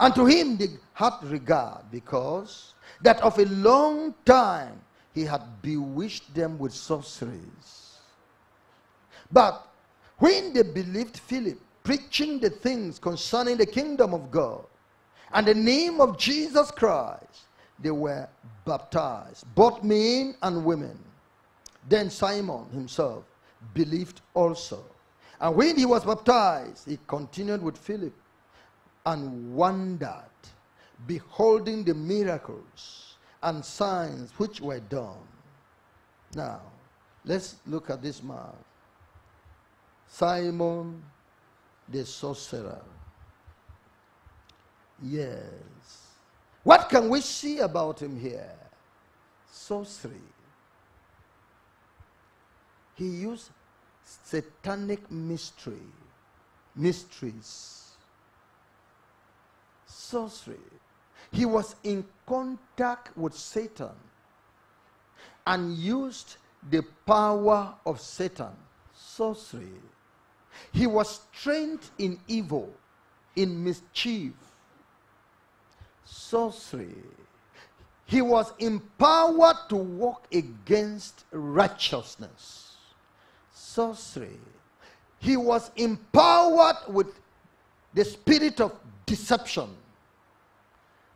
And to him they had regard, because that of a long time he had bewitched them with sorceries. But when they believed Philip, preaching the things concerning the kingdom of God and the name of Jesus Christ, they were baptized, both men and women. Then Simon himself believed also. And when he was baptized, he continued with Philip and wondered, beholding the miracles and signs which were done. Now, let's look at this man. Simon the sorcerer. Yes. What can we see about him here? Sorcery. He used satanic mystery, mysteries, sorcery. He was in contact with Satan and used the power of Satan, sorcery. He was trained in evil, in mischief, sorcery. He was empowered to walk against righteousness, sorcery. He was empowered with the spirit of deception,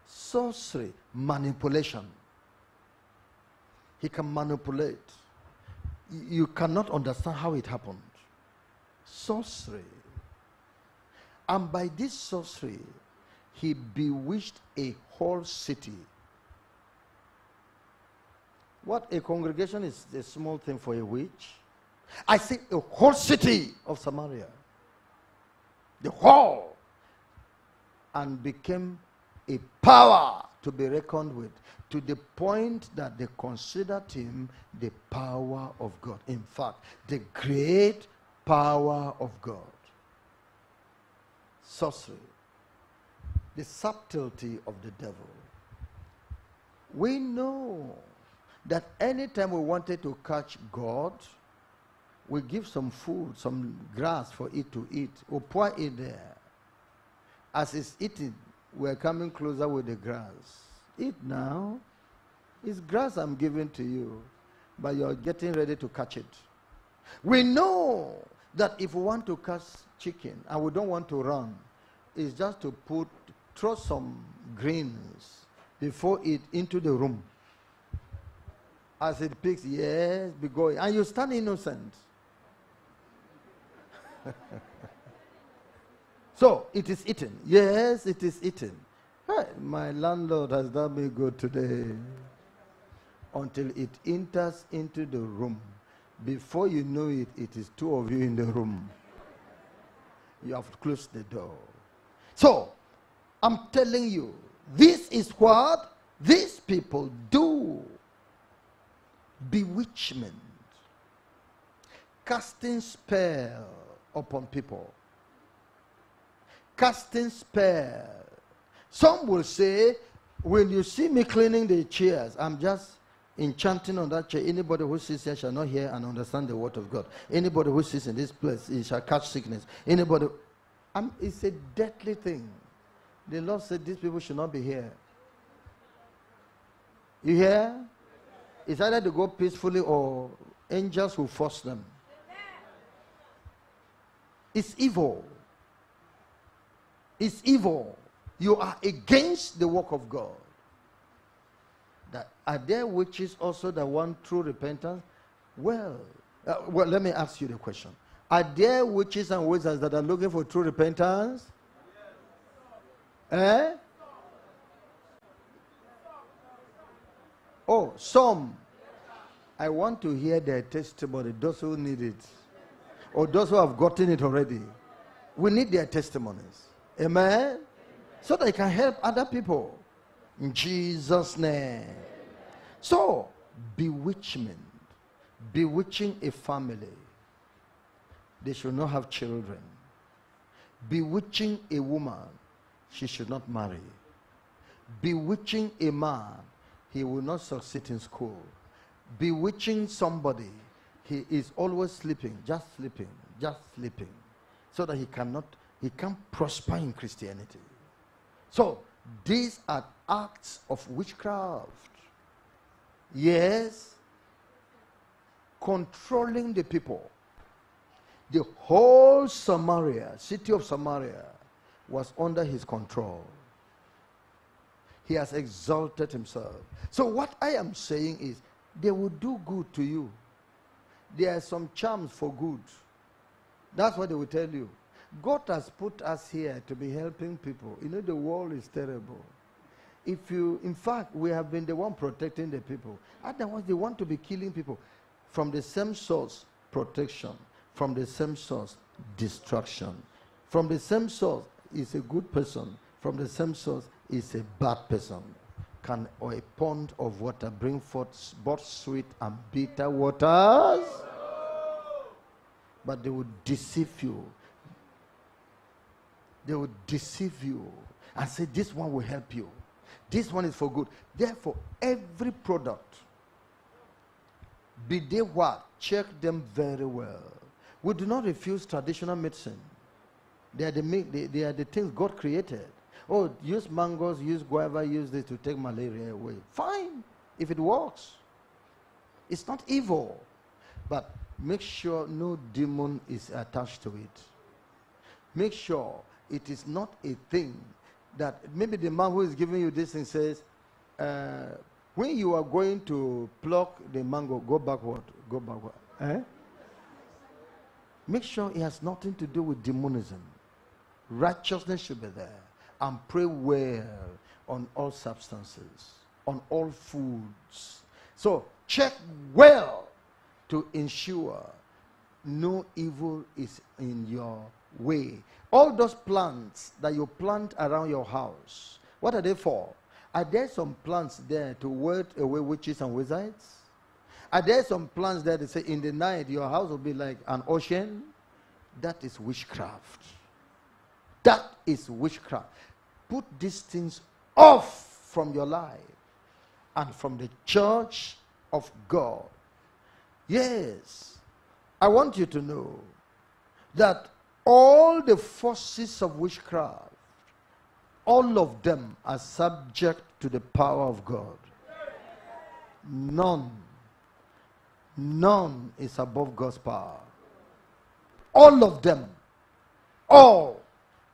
sorcery, manipulation. He can manipulate. You cannot understand how it happened sorcery. And by this sorcery, he bewitched a whole city. What a congregation is a small thing for a witch. I see a whole city of Samaria. The whole. And became a power to be reckoned with to the point that they considered him the power of God. In fact, the great power of God. Sorcery, the subtlety of the devil. We know that anytime we wanted to catch God, we give some food, some grass for it to eat. We pour it there. As it's eating, we're coming closer with the grass. Eat now. It's grass I'm giving to you, but you're getting ready to catch it. We know that if we want to catch chicken and we don't want to run, it's just to put, throw some greens before it into the room. As it picks, yes, be going. And you stand innocent. so it is eaten. Yes, it is eaten. Hey, my landlord has done me good today. Until it enters into the room. Before you know it, it is two of you in the room. You have closed the door. So, I'm telling you, this is what these people do bewitchment, casting spell upon people, casting spell. Some will say, when you see me cleaning the chairs, I'm just enchanting on that chair. Anybody who sits here shall not hear and understand the word of God. Anybody who sits in this place, he shall catch sickness. Anybody, um, it's a deadly thing. The Lord said these people should not be here. You hear? It's either to go peacefully or angels will force them. It's evil. It's evil. You are against the work of God. That are there witches also that want true repentance? Well, uh, well, let me ask you the question. Are there witches and wizards that are looking for true repentance? Eh? Oh, some. I want to hear their testimony, those who need it, or those who have gotten it already. We need their testimonies. Amen? So they can help other people. In Jesus' name. So, bewitchment, bewitching a family, they should not have children. Bewitching a woman, she should not marry. Bewitching a man, he will not succeed in school. Bewitching somebody, he is always sleeping, just sleeping, just sleeping, so that he cannot, he can't prosper in Christianity. So these are acts of witchcraft. Yes, controlling the people. The whole Samaria, city of Samaria, was under his control. He has exalted himself. So, what I am saying is, they will do good to you. There are some charms for good. That's what they will tell you. God has put us here to be helping people. You know, the world is terrible. If you, in fact, we have been the one protecting the people. Otherwise, they want to be killing people. From the same source, protection. From the same source, destruction. From the same source, is a good person. From the same source, is a bad person. Can a pond of water bring forth both sweet and bitter waters? But they will deceive you. They will deceive you and say, This one will help you. This one is for good. Therefore, every product, be they what, check them very well. We do not refuse traditional medicine. They are the, they, they are the things God created. Oh, use mangoes, use guava, use this to take malaria away. Fine, if it works. It's not evil. But make sure no demon is attached to it. Make sure it is not a thing that maybe the man who is giving you this thing says, uh, when you are going to pluck the mango, go backward, go backward. Eh? Make sure it has nothing to do with demonism. Righteousness should be there. And pray well on all substances, on all foods. So check well to ensure no evil is in your way. All those plants that you plant around your house, what are they for? Are there some plants there to ward away witches and wizards? Are there some plants there that say in the night your house will be like an ocean? That is witchcraft. That is witchcraft. Put these things off from your life and from the church of God. Yes, I want you to know that all the forces of witchcraft, all of them are subject to the power of God. None, none is above God's power. All of them, all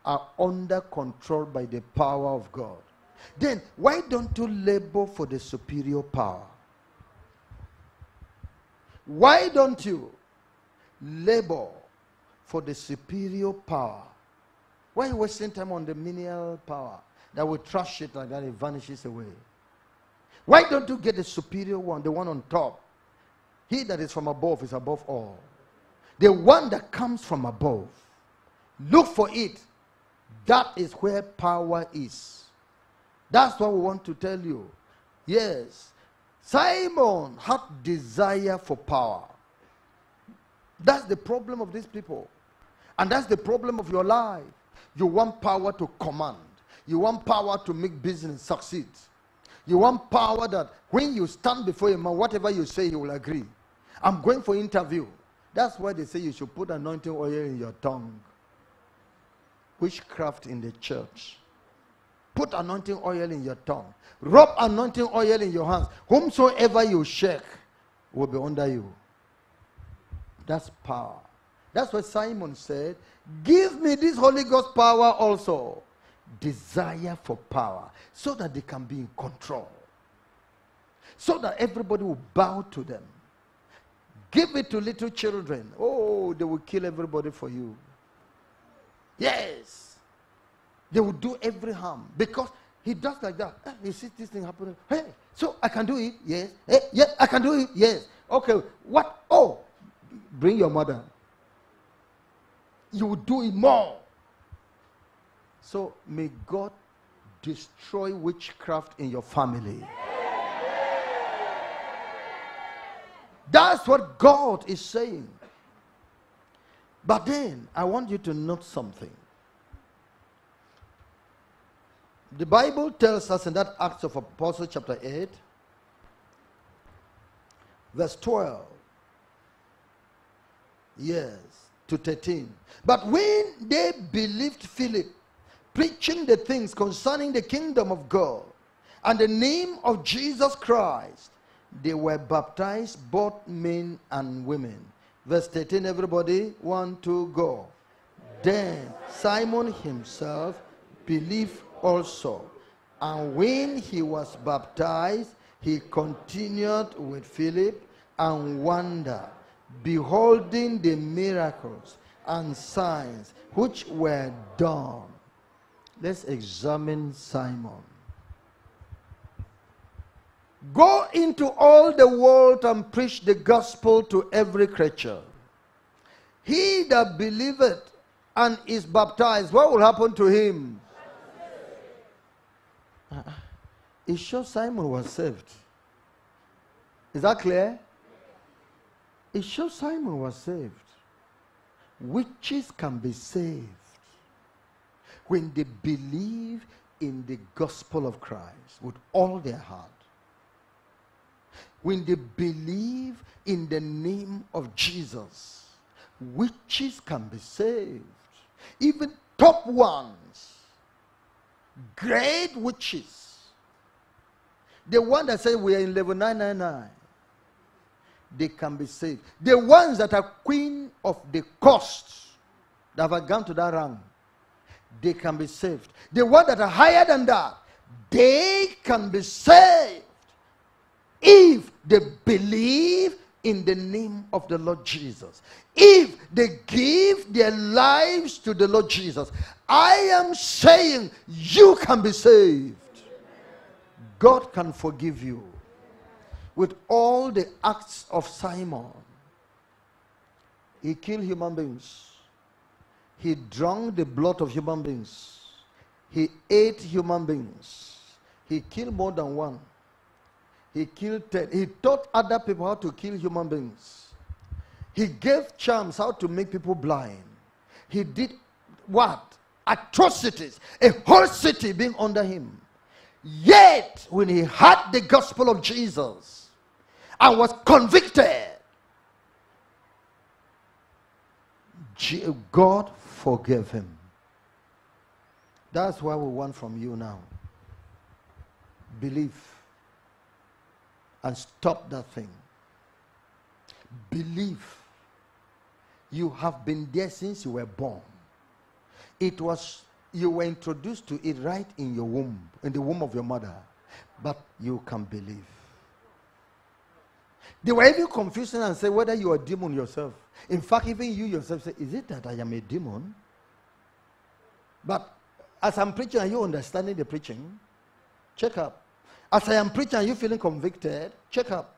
are under control by the power of God. Then why don't you labor for the superior power? Why don't you labor for the superior power? Why wasting time on the menial power that will trash it like that it vanishes away? Why don't you get the superior one, the one on top? He that is from above is above all. The one that comes from above. Look for it. That is where power is. That's what we want to tell you. Yes. Simon had desire for power. That's the problem of these people. And that's the problem of your life. You want power to command. You want power to make business succeed. You want power that when you stand before a man, whatever you say, he will agree. I'm going for interview. That's why they say you should put anointing oil in your tongue. Witchcraft in the church. Put anointing oil in your tongue. Rub anointing oil in your hands. Whomsoever you shake will be under you. That's power. That's what Simon said. Give me this Holy Ghost power also. Desire for power. So that they can be in control. So that everybody will bow to them. Give it to little children. Oh, they will kill everybody for you. Yes. They will do every harm because he does like that. Eh, he sees this thing happening. Hey, so I can do it? Yes. Hey, yeah, I can do it? Yes. Okay. What? Oh, bring your mother. You will do it more. So may God destroy witchcraft in your family. That's what God is saying. But then, I want you to note something. The Bible tells us in that Acts of Apostles, chapter 8, verse 12. Yes, to 13. But when they believed Philip, preaching the things concerning the kingdom of God and the name of Jesus Christ, they were baptized, both men and women. Verse 13, everybody, one, two, go. Then Simon himself believed also. And when he was baptized, he continued with Philip and wondered, beholding the miracles and signs which were done. Let's examine Simon. Go into all the world and preach the gospel to every creature. He that believeth and is baptized, what will happen to him? Uh, it shows Simon was saved. Is that clear? It shows Simon was saved. Witches can be saved when they believe in the gospel of Christ with all their heart when they believe in the name of Jesus, witches can be saved. Even top ones, great witches. The one that said we are in level 999, they can be saved. The ones that are queen of the coast, that have gone to that rank, they can be saved. The ones that are higher than that, they can be saved if they believe in the name of the Lord Jesus, if they give their lives to the Lord Jesus, I am saying you can be saved. God can forgive you with all the acts of Simon. He killed human beings. He drank the blood of human beings. He ate human beings. He killed more than one. He killed 10. He taught other people how to kill human beings. He gave charms how to make people blind. He did what? Atrocities. A whole city being under him. Yet, when he heard the gospel of Jesus and was convicted, God forgave him. That's what we want from you now. Believe and stop that thing. Believe. You have been there since you were born. It was, you were introduced to it right in your womb, in the womb of your mother. But you can believe. They were even confusing and say whether you are a demon yourself. In fact, even you yourself say, Is it that I am a demon? But as I'm preaching, are you understanding the preaching? Check up. As I am preaching, are you feeling convicted? Check up.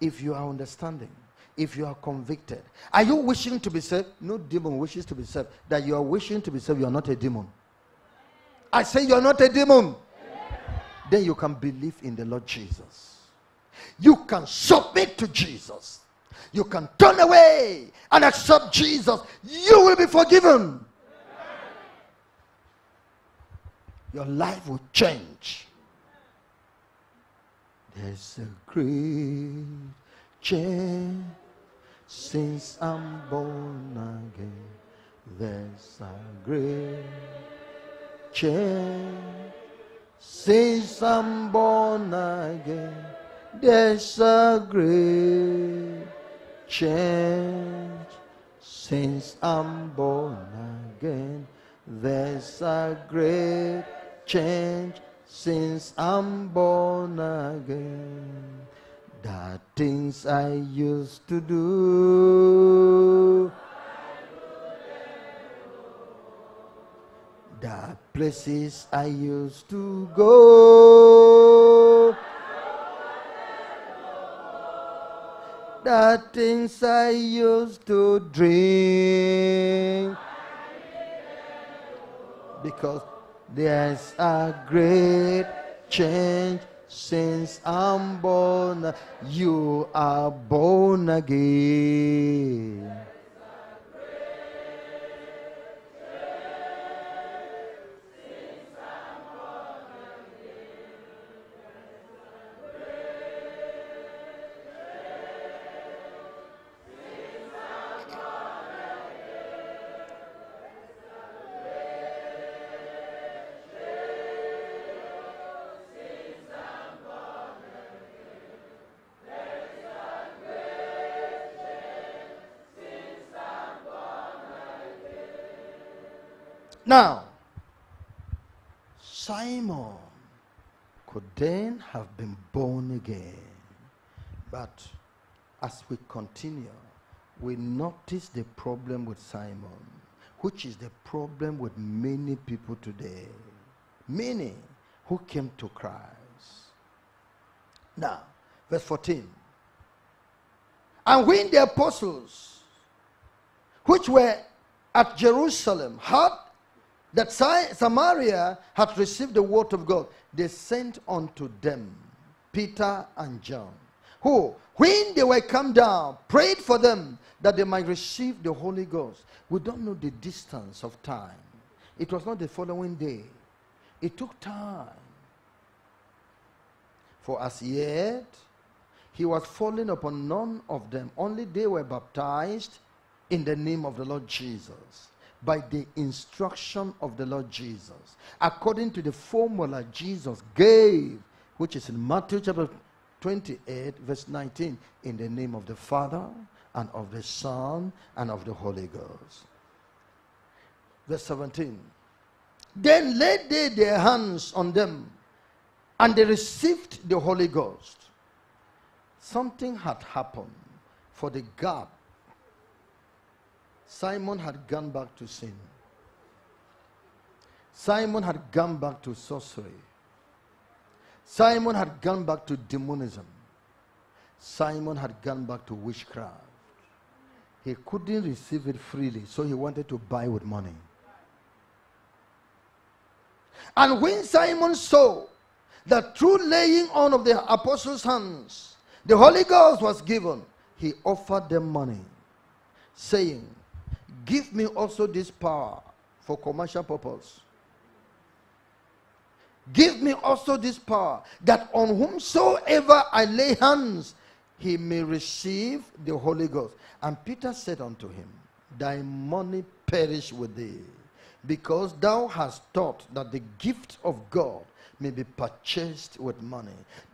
If you are understanding, if you are convicted, are you wishing to be saved? No demon wishes to be saved. That you are wishing to be saved, you are not a demon. I say you are not a demon. Then you can believe in the Lord Jesus. You can submit to Jesus. You can turn away and accept Jesus. You will be forgiven. Your life will change. There's a great change since I'm born again. There's a great change since I'm born again. There's a great change since I'm born again. There's a great change since I'm born again. The things I used to do, the places I used to go, the things I used to drink, because there's a great change since I'm born. You are born again. Again. But as we continue, we notice the problem with Simon, which is the problem with many people today. Many who came to Christ. Now, verse 14. And when the apostles, which were at Jerusalem, heard that Samaria had received the word of God, they sent unto them Peter and John, who, when they were come down, prayed for them that they might receive the Holy Ghost. We don't know the distance of time. It was not the following day, it took time. For as yet, he was falling upon none of them, only they were baptized in the name of the Lord Jesus by the instruction of the Lord Jesus, according to the formula Jesus gave, which is in Matthew chapter 28, verse 19, in the name of the Father and of the Son and of the Holy Ghost. Verse 17. Then laid they their hands on them, and they received the Holy Ghost. Something had happened for the gap Simon had gone back to sin. Simon had gone back to sorcery. Simon had gone back to demonism. Simon had gone back to witchcraft. He couldn't receive it freely, so he wanted to buy with money. And when Simon saw that through laying on of the apostles' hands, the Holy Ghost was given, he offered them money, saying, Give me also this power for commercial purpose. Give me also this power that on whomsoever I lay hands, he may receive the Holy Ghost. And Peter said unto him, Thy money perish with thee, because thou hast taught that the gift of God may be purchased with money.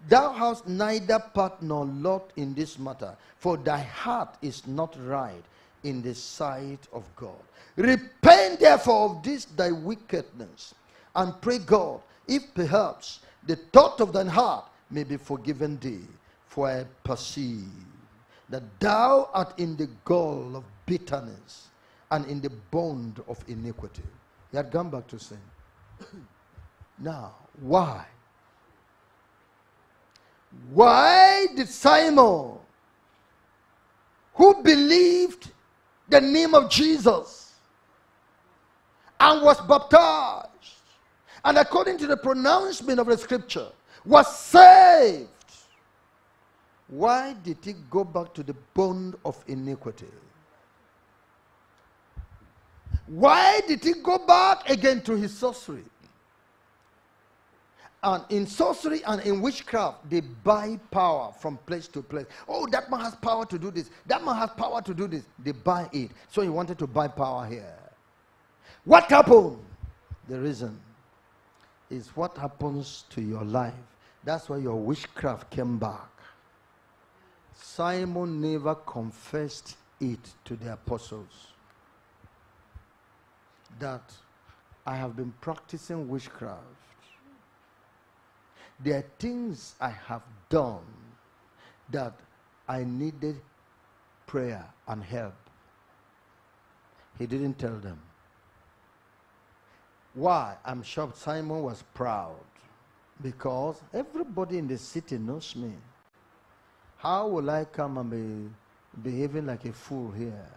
Thou hast neither part nor lot in this matter, for thy heart is not right in the sight of God. Repent therefore of this thy wickedness, and pray God, if perhaps the thought of thine heart may be forgiven thee. For I perceive that thou art in the gall of bitterness and in the bond of iniquity. He had gone back to sin. now, why? Why did Simon, who believed the name of Jesus and was baptized. And according to the pronouncement of the scripture, was saved. Why did he go back to the bond of iniquity? Why did he go back again to his sorcery? And in sorcery and in witchcraft, they buy power from place to place. Oh, that man has power to do this. That man has power to do this. They buy it. So he wanted to buy power here. What happened? The reason is what happens to your life. That's why your witchcraft came back. Simon never confessed it to the apostles that I have been practicing witchcraft there are things I have done that I needed prayer and help. He didn't tell them. Why? I'm sure Simon was proud because everybody in the city knows me. How will I come and be behaving like a fool here?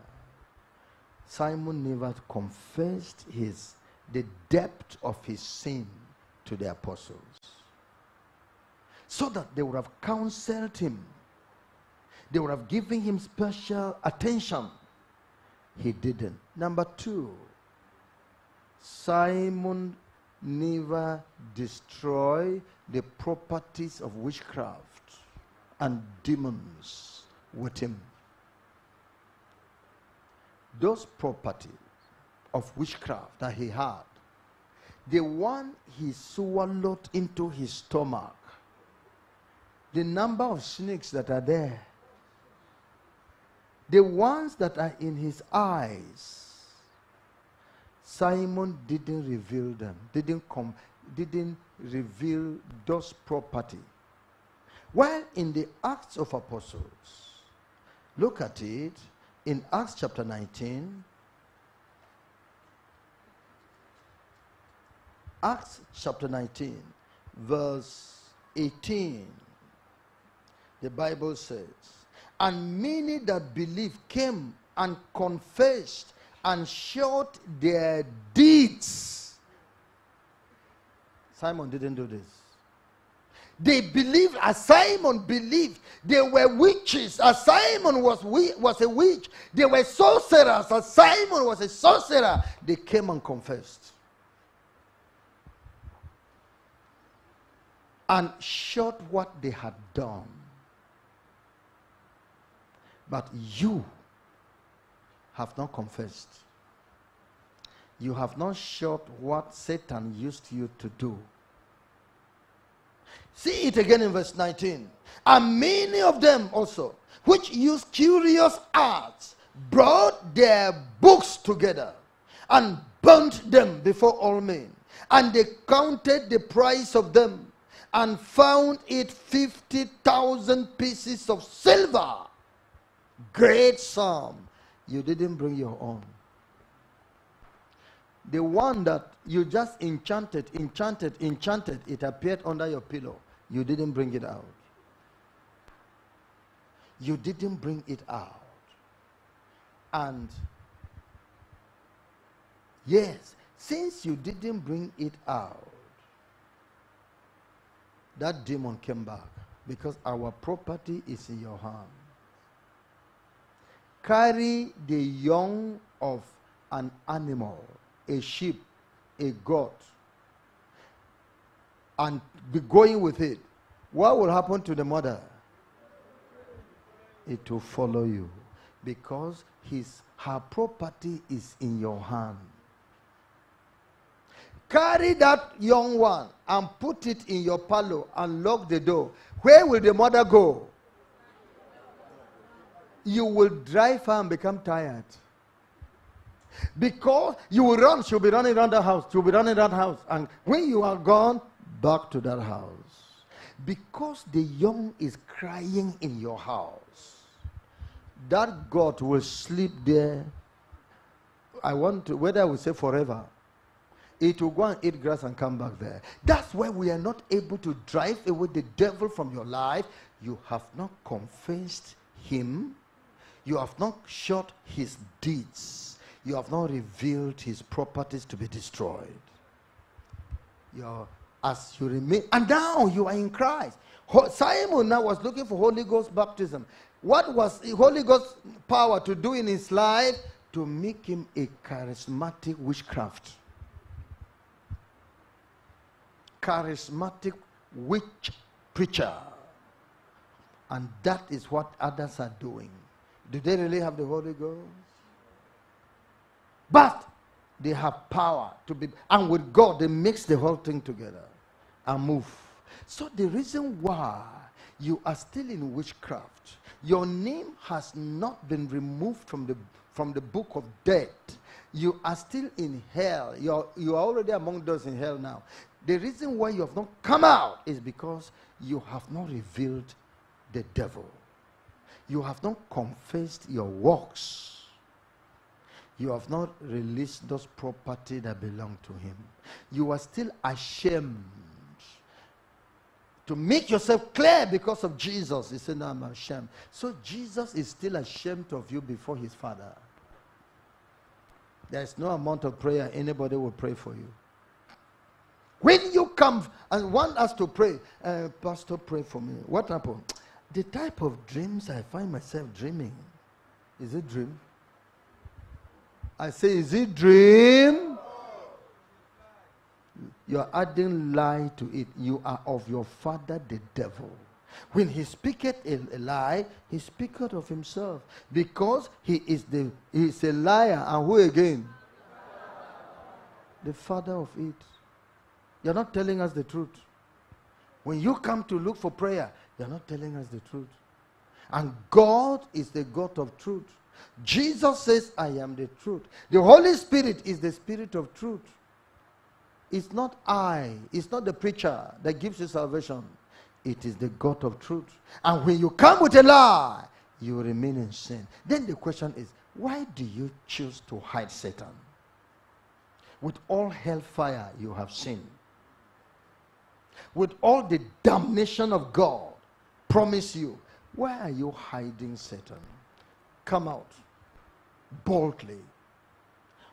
Simon never confessed his the depth of his sin to the apostles so that they would have counseled him. They would have given him special attention. He didn't. Number two, Simon never destroyed the properties of witchcraft and demons with him. Those properties of witchcraft that he had, the one he swallowed into his stomach, the number of snakes that are there, the ones that are in his eyes. Simon didn't reveal them, didn't come, didn't reveal those property. While in the Acts of Apostles, look at it in Acts chapter 19. Acts chapter 19, verse 18. The Bible says, And many that believed came and confessed and showed their deeds. Simon didn't do this. They believed, as Simon believed, they were witches, as Simon was, was a witch. They were sorcerers, as Simon was a sorcerer. They came and confessed. And showed what they had done. But you have not confessed. You have not showed what Satan used you to do. See it again in verse 19. And many of them also, which used curious arts, brought their books together and burnt them before all men. And they counted the price of them and found it 50,000 pieces of silver. Great sum you didn't bring your own. The one that you just enchanted, enchanted, enchanted, it appeared under your pillow. You didn't bring it out. You didn't bring it out. And yes, since you didn't bring it out, that demon came back because our property is in your hand carry the young of an animal, a sheep, a goat, and be going with it, what will happen to the mother? It will follow you because his her property is in your hand. Carry that young one and put it in your pillow and lock the door. Where will the mother go? You will drive her and become tired. Because you will run, she'll be running around the house, she'll be running around the house. And when you are gone, back to that house. Because the young is crying in your house, that God will sleep there. I want to, whether I will say forever, it will go and eat grass and come back there. That's why we are not able to drive away the devil from your life. You have not confessed him you have not shot his deeds. You have not revealed his properties to be destroyed. You're, as you remain, and now you are in Christ. Simon now was looking for Holy Ghost baptism. What was Holy Ghost power to do in his life? To make him a charismatic witchcraft. Charismatic witch preacher. And that is what others are doing. Do they really have the Holy Ghost? But they have power to be, and with God, they mix the whole thing together and move. So the reason why you are still in witchcraft, your name has not been removed from the from the book of death. You are still in hell. You're, you are already among those in hell now. The reason why you have not come out is because you have not revealed the devil you have not confessed your works. You have not released those property that belong to him. You are still ashamed to make yourself clear because of Jesus. He said, no, I'm ashamed. So Jesus is still ashamed of you before his Father. There is no amount of prayer anybody will pray for you. When you come and want us to pray, uh, Pastor, pray for me. What happened? The type of dreams I find myself dreaming, is it dream? I say, is it dream? You're adding lie to it. You are of your father, the devil. When he speaketh a, lie, he speaketh of himself because he is the he is a liar. And who again? The father of it. You're not telling us the truth. When you come to look for prayer, you're not telling us the truth. And God is the God of truth. Jesus says, I am the truth. The Holy Spirit is the Spirit of truth. It's not I, it's not the preacher that gives you salvation. It is the God of truth. And when you come with a lie, you remain in sin. Then the question is, why do you choose to hide Satan? With all hellfire you have sinned. With all the damnation of God promise you, why are you hiding Satan? Come out boldly.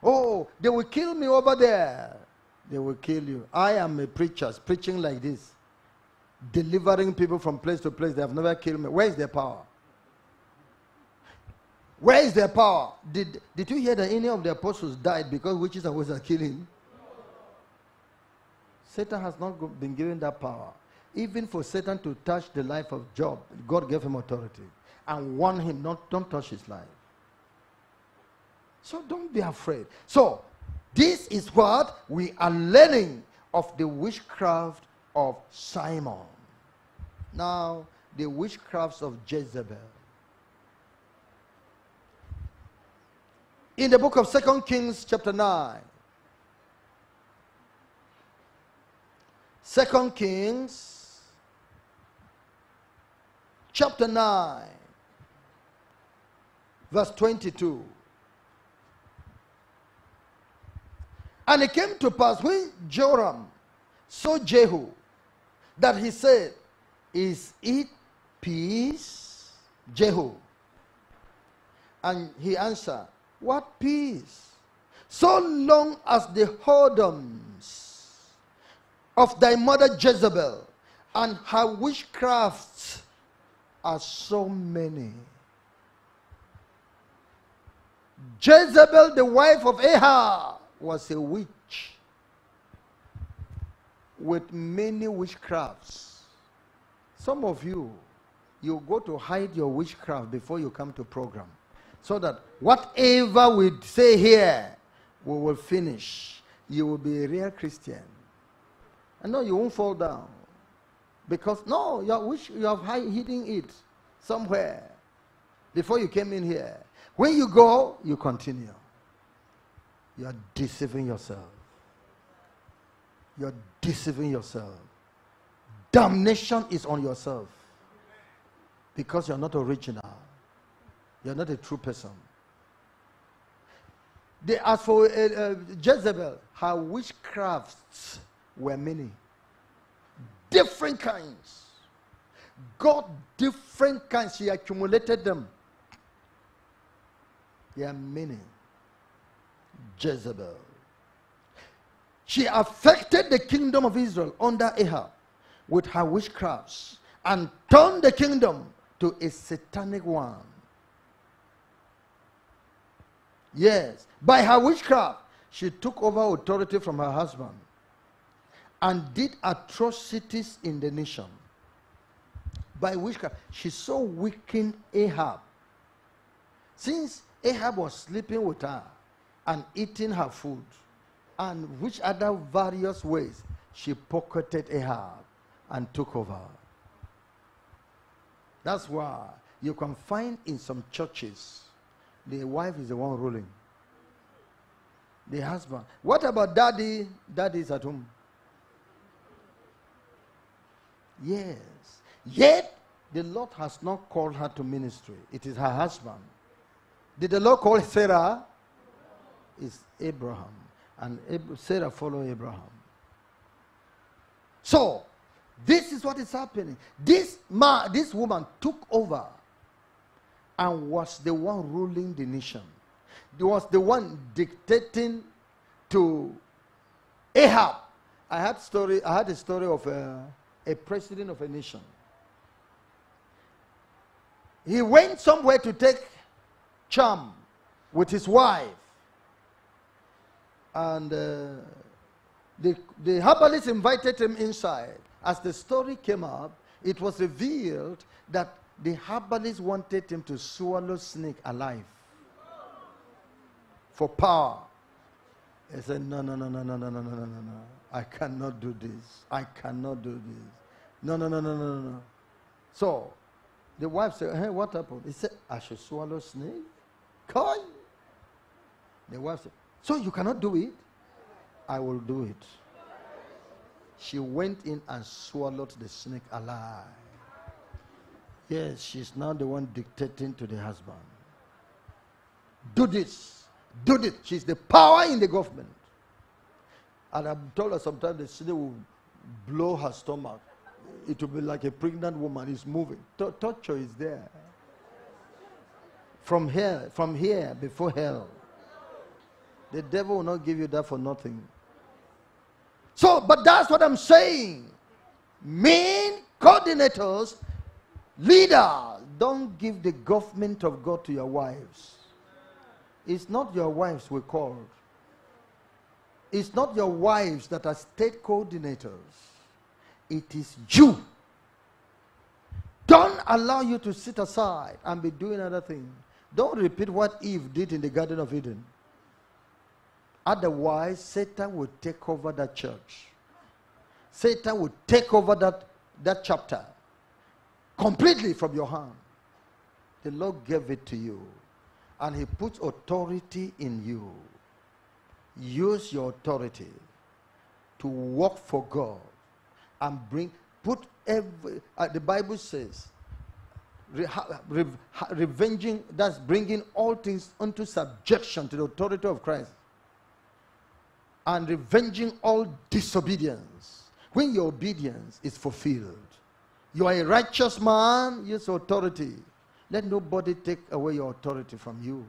Oh, they will kill me over there. They will kill you. I am a preacher preaching like this, delivering people from place to place. They have never killed me. Where is their power? Where is their power? Did, did you hear that any of the apostles died because witches and wizards are killing? Satan has not been given that power. Even for Satan to touch the life of Job, God gave him authority and warned him not don't touch his life. So don't be afraid. So this is what we are learning of the witchcraft of Simon. Now, the witchcrafts of Jezebel. In the book of Second Kings, chapter 9, Second Kings, chapter 9, verse 22. And it came to pass when Joram saw Jehu that he said, Is it peace? Jehu. And he answered, What peace? So long as the whoredoms of thy mother Jezebel and her witchcrafts are so many. Jezebel, the wife of Ahab, was a witch with many witchcrafts. Some of you, you go to hide your witchcraft before you come to program. So that whatever we say here, we will finish. You will be a real Christian. And no, you won't fall down. Because, no, you wish, you are hiding it somewhere before you came in here. When you go, you continue. You are deceiving yourself. You are deceiving yourself. Damnation is on yourself because you're not original. You're not a true person. They, as for uh, uh, Jezebel, her witchcrafts were many, different kinds. God, different kinds. He accumulated them. Are many. Jezebel. She affected the kingdom of Israel under Ahab with her witchcrafts and turned the kingdom to a satanic one. Yes, by her witchcraft, she took over authority from her husband and did atrocities in the nation. By witchcraft, she so weakened Ahab. Since Ahab was sleeping with her, and eating her food, and which other various ways she pocketed Ahab and took over. That's why you can find in some churches the wife is the one ruling. The husband. What about daddy? Daddy is at home. Yes. Yet the Lord has not called her to ministry. It is her husband. Did the Lord call Sarah? is Abraham. And Sarah followed Abraham. So, this is what is happening. This man, this woman took over and was the one ruling the nation. He was the one dictating to Ahab. I had story. I had a story of a, a president of a nation. He went somewhere to take charm with his wife and uh, the, the herbalist invited him inside. As the story came up, it was revealed that the herbalist wanted him to swallow snake alive for power. He said, no, no, no, no, no, no, no, no, no, no, no. I cannot do this. I cannot do this. No, no, no, no, no, no. So the wife said, hey, what happened? He said, I should swallow snake? Kai. The wife said, So you cannot do it? I will do it. She went in and swallowed the snake alive. Yes, she's now the one dictating to the husband. Do this. Do this. She's the power in the government. And I'm told her sometimes the city will blow her stomach. It will be like a pregnant woman is moving. T- torture is there. From here, from here, before hell. The devil will not give you that for nothing. So, but that's what I'm saying. Main coordinators, leaders, don't give the government of God to your wives. It's not your wives we called. It's not your wives that are state coordinators. It is you. Don't allow you to sit aside and be doing other things. Don't repeat what Eve did in the Garden of Eden. Otherwise, Satan will take over that church. Satan will take over that, that chapter completely from your hand. The Lord gave it to you, and He puts authority in you. Use your authority to work for God and bring, put every, uh, the Bible says, re, re, revenging, that's bringing all things unto subjection to the authority of Christ and revenging all disobedience. When your obedience is fulfilled, you are a righteous man, use authority. Let nobody take away your authority from you.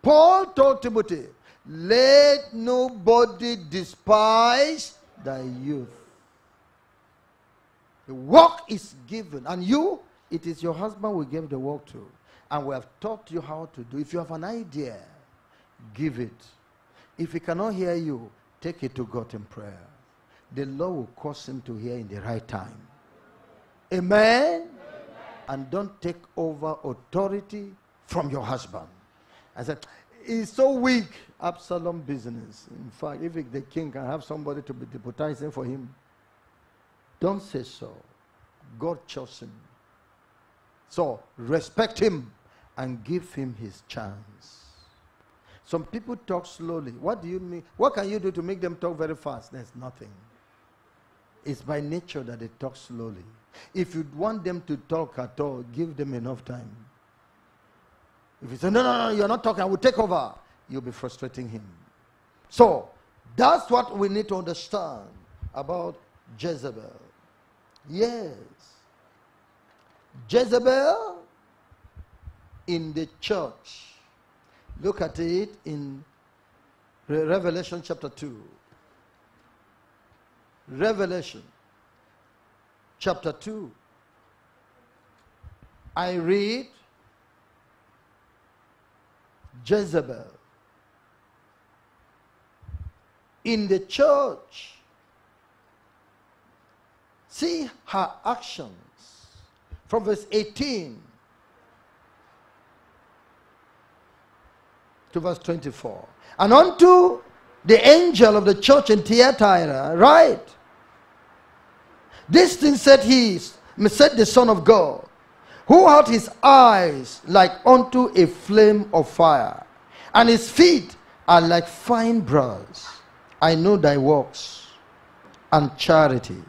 Paul told Timothy, let nobody despise thy youth. The work is given, and you, it is your husband we gave the work to. And we have taught you how to do. If you have an idea, give it. If he cannot hear you, take it to God in prayer. The Lord will cause him to hear in the right time. Amen? And don't take over authority from your husband. I said, he's so weak. Absalom business. In fact, if the king can have somebody to be deputizing for him, don't say so. God chose him. So respect him and give him his chance. Some people talk slowly. What do you mean? What can you do to make them talk very fast? There's nothing. It's by nature that they talk slowly. If you want them to talk at all, give them enough time. If you say, no, no, no, you're not talking, I will take over, you'll be frustrating him. So, that's what we need to understand about Jezebel. Yes. Jezebel in the church. Look at it in Revelation chapter 2. Revelation chapter 2. I read Jezebel in the church See her actions from verse 18 to verse 24. And unto the angel of the church in Thyatira, write, This thing said he, said the Son of God, who had his eyes like unto a flame of fire, and his feet are like fine brass. I know thy works and charity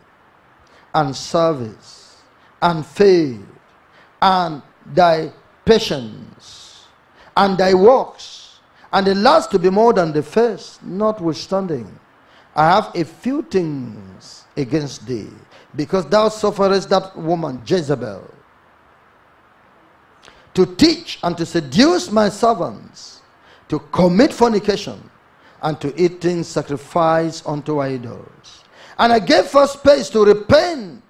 and service and faith and thy patience and thy works and the last to be more than the first notwithstanding i have a few things against thee because thou sufferest that woman jezebel to teach and to seduce my servants to commit fornication and to eat things sacrificed unto idols and I gave her space to repent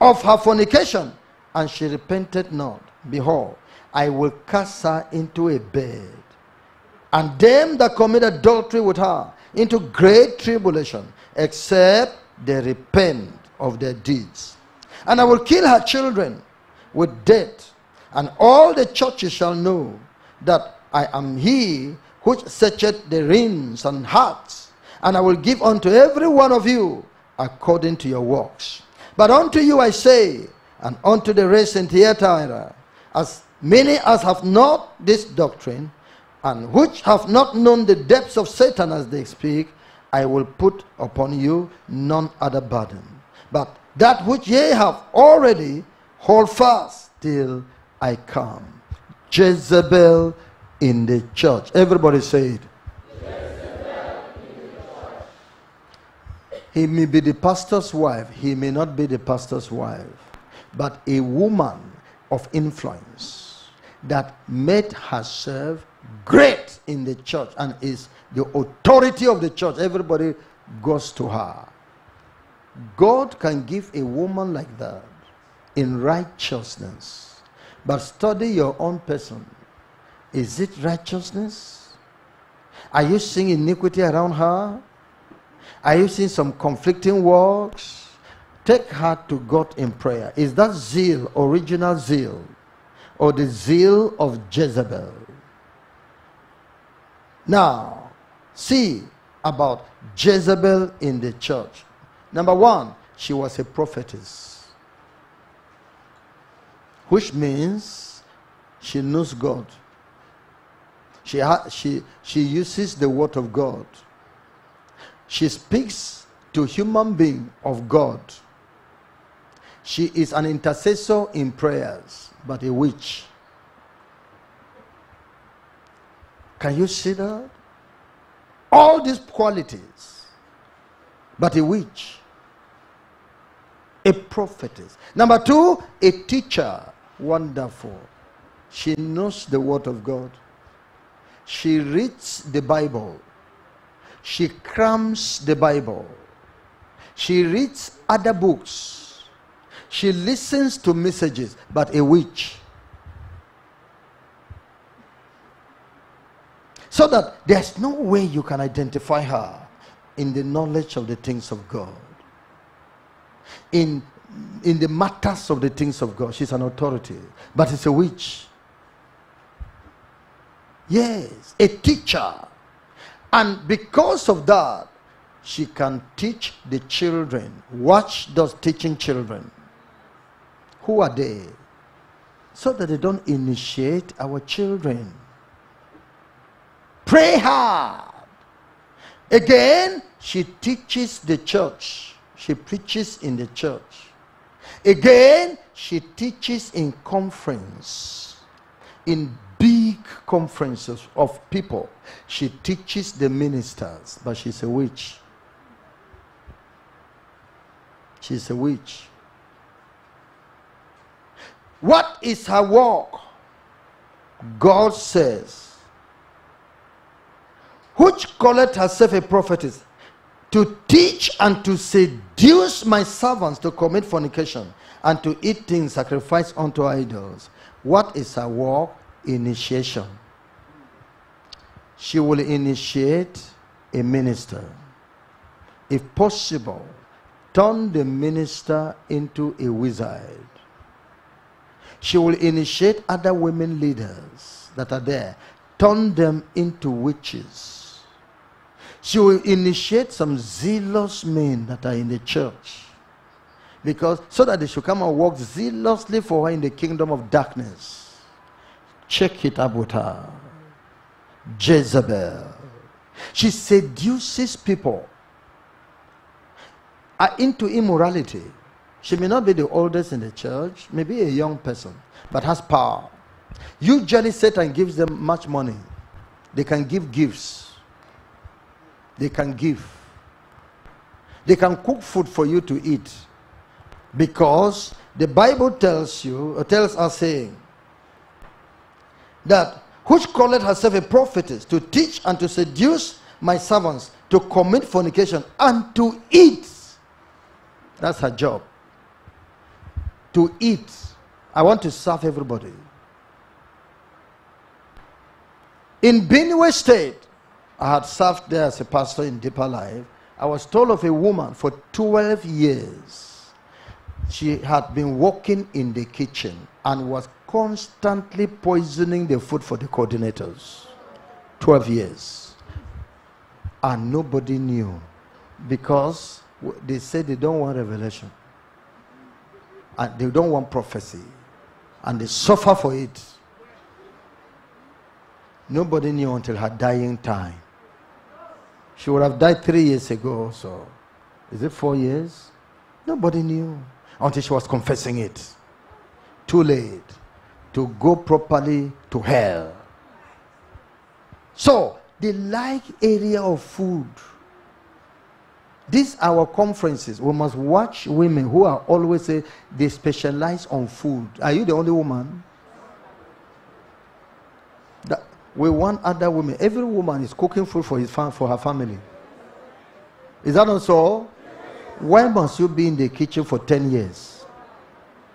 of her fornication, and she repented not. Behold, I will cast her into a bed, and them that commit adultery with her into great tribulation, except they repent of their deeds. And I will kill her children with death, and all the churches shall know that I am he which searcheth the reins and hearts and I will give unto every one of you according to your works. But unto you I say, and unto the rest in Thyatira, as Many as have not this doctrine, and which have not known the depths of Satan as they speak, I will put upon you none other burden. But that which ye have already, hold fast till I come. Jezebel in the church. Everybody say it. He may be the pastor's wife, he may not be the pastor's wife, but a woman of influence that made herself great in the church and is the authority of the church. Everybody goes to her. God can give a woman like that in righteousness. But study your own person. Is it righteousness? Are you seeing iniquity around her? Are you seeing some conflicting works? Take her to God in prayer. Is that zeal original zeal or the zeal of Jezebel? Now, see about Jezebel in the church. Number one, she was a prophetess, which means she knows God. She, ha- she, she uses the word of God. She speaks to human being of God. She is an intercessor in prayers, but a witch. Can you see that? All these qualities, but a witch. A prophetess. Number two, a teacher. Wonderful. She knows the word of God. She reads the Bible. She crams the Bible. She reads other books. She listens to messages, but a witch. So that there's no way you can identify her in the knowledge of the things of God. In, in the matters of the things of God. She's an authority, but it's a witch. Yes, a teacher. And because of that, she can teach the children. Watch those teaching children. Who are they? So that they don't initiate our children. Pray hard. Again, she teaches the church. She preaches in the church. Again, she teaches in conference, in big conferences of people. She teaches the ministers, but she's a witch. She's a witch. What is her work? God says, which calleth herself a prophetess, to teach and to seduce my servants to commit fornication and to eat things sacrificed unto idols. What is her work? initiation. She will initiate a minister. If possible, turn the minister into a wizard. She will initiate other women leaders that are there, turn them into witches. She will initiate some zealous men that are in the church because so that they should come and work zealously for her in the kingdom of darkness Check it up with her. Jezebel. She seduces people into immorality. She may not be the oldest in the church, maybe a young person, but has power. Usually, Satan gives them much money. They can give gifts. They can give. They can cook food for you to eat. Because the Bible tells you, or tells us saying, that which calleth herself a prophetess to teach and to seduce my servants to commit fornication and to eat. That's her job. To eat. I want to serve everybody. In Benue State, I had served there as a pastor in Deeper Life. I was told of a woman for 12 years. She had been working in the kitchen and was constantly poisoning the food for the coordinators. 12 years. And nobody knew because they said they don't want revelation and they don't want prophecy and they suffer for it Nobody knew until her dying time. She would have died three years ago, so is it four years? Nobody knew until she was confessing it. Too late to go properly to hell. So, the like area of food. These our conferences. We must watch women who are always say they specialize on food. Are you the only woman? That we want other women. Every woman is cooking food for his fam- for her family. Is that not so? Why must you be in the kitchen for 10 years?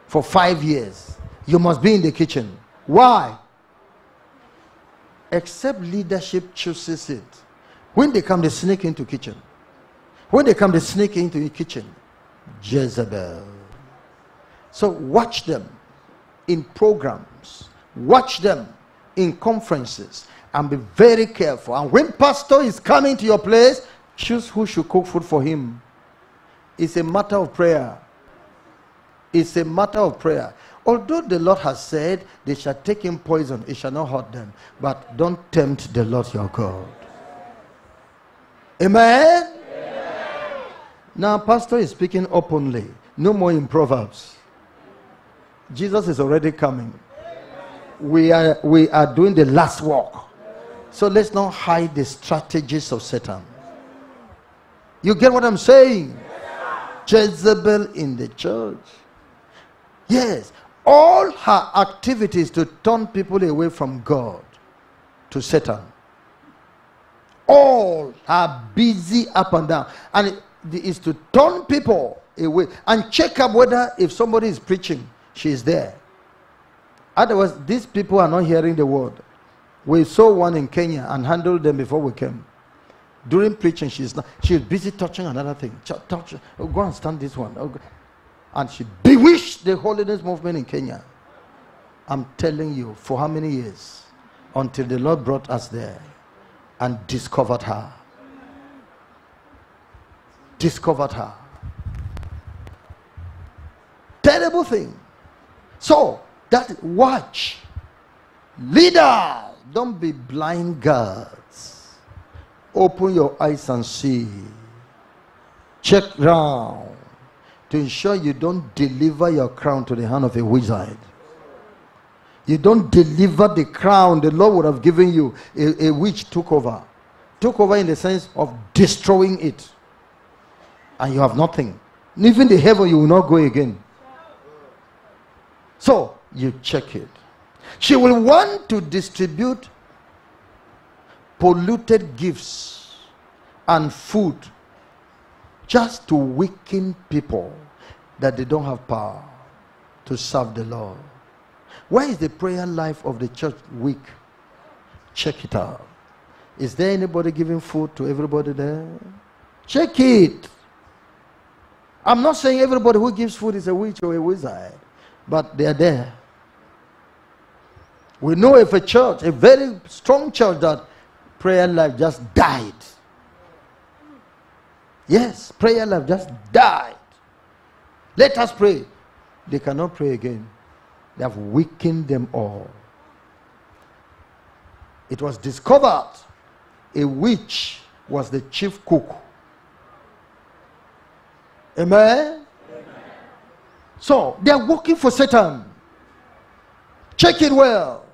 For five years? You must be in the kitchen. Why? Except leadership chooses it. When they come, they sneak into kitchen. When they come, they sneak into the kitchen. Jezebel. So watch them in programs. Watch them in conferences. And be very careful. And when pastor is coming to your place, choose who should cook food for him. It's a matter of prayer. It's a matter of prayer. Although the Lord has said they shall take in poison, it shall not hurt them. But don't tempt the Lord your God. Amen? Amen. Now, Pastor is speaking openly. No more in Proverbs. Jesus is already coming. We are, we are doing the last walk. So let's not hide the strategies of Satan. You get what I'm saying? Jezebel in the church. Yes, all her activities to turn people away from God to Satan. All are busy up and down. And it is to turn people away and check up whether if somebody is preaching, she is there. Otherwise, these people are not hearing the word. We saw one in Kenya and handled them before we came. During preaching, she's not. She's busy touching another thing. Touch, oh, go and stand this one. Oh, and she bewitched the holiness movement in Kenya. I'm telling you, for how many years? Until the Lord brought us there and discovered her. Discovered her. Terrible thing. So, that watch. Leader, don't be blind girls. Open your eyes and see. Check round to ensure you don't deliver your crown to the hand of a wizard. You don't deliver the crown the Lord would have given you. A, a witch took over. Took over in the sense of destroying it. And you have nothing. Even the heaven, you will not go again. So, you check it. She will want to distribute polluted gifts and food just to weaken people that they don't have power to serve the Lord. Where is the prayer life of the church weak? Check it out. Is there anybody giving food to everybody there? Check it. I'm not saying everybody who gives food is a witch or a wizard, but they are there. We know if a church, a very strong church, that prayer life just died. Yes, prayer life just died. Let us pray. They cannot pray again. They have weakened them all. It was discovered a witch was the chief cook. Amen? So they are working for Satan. Check it well.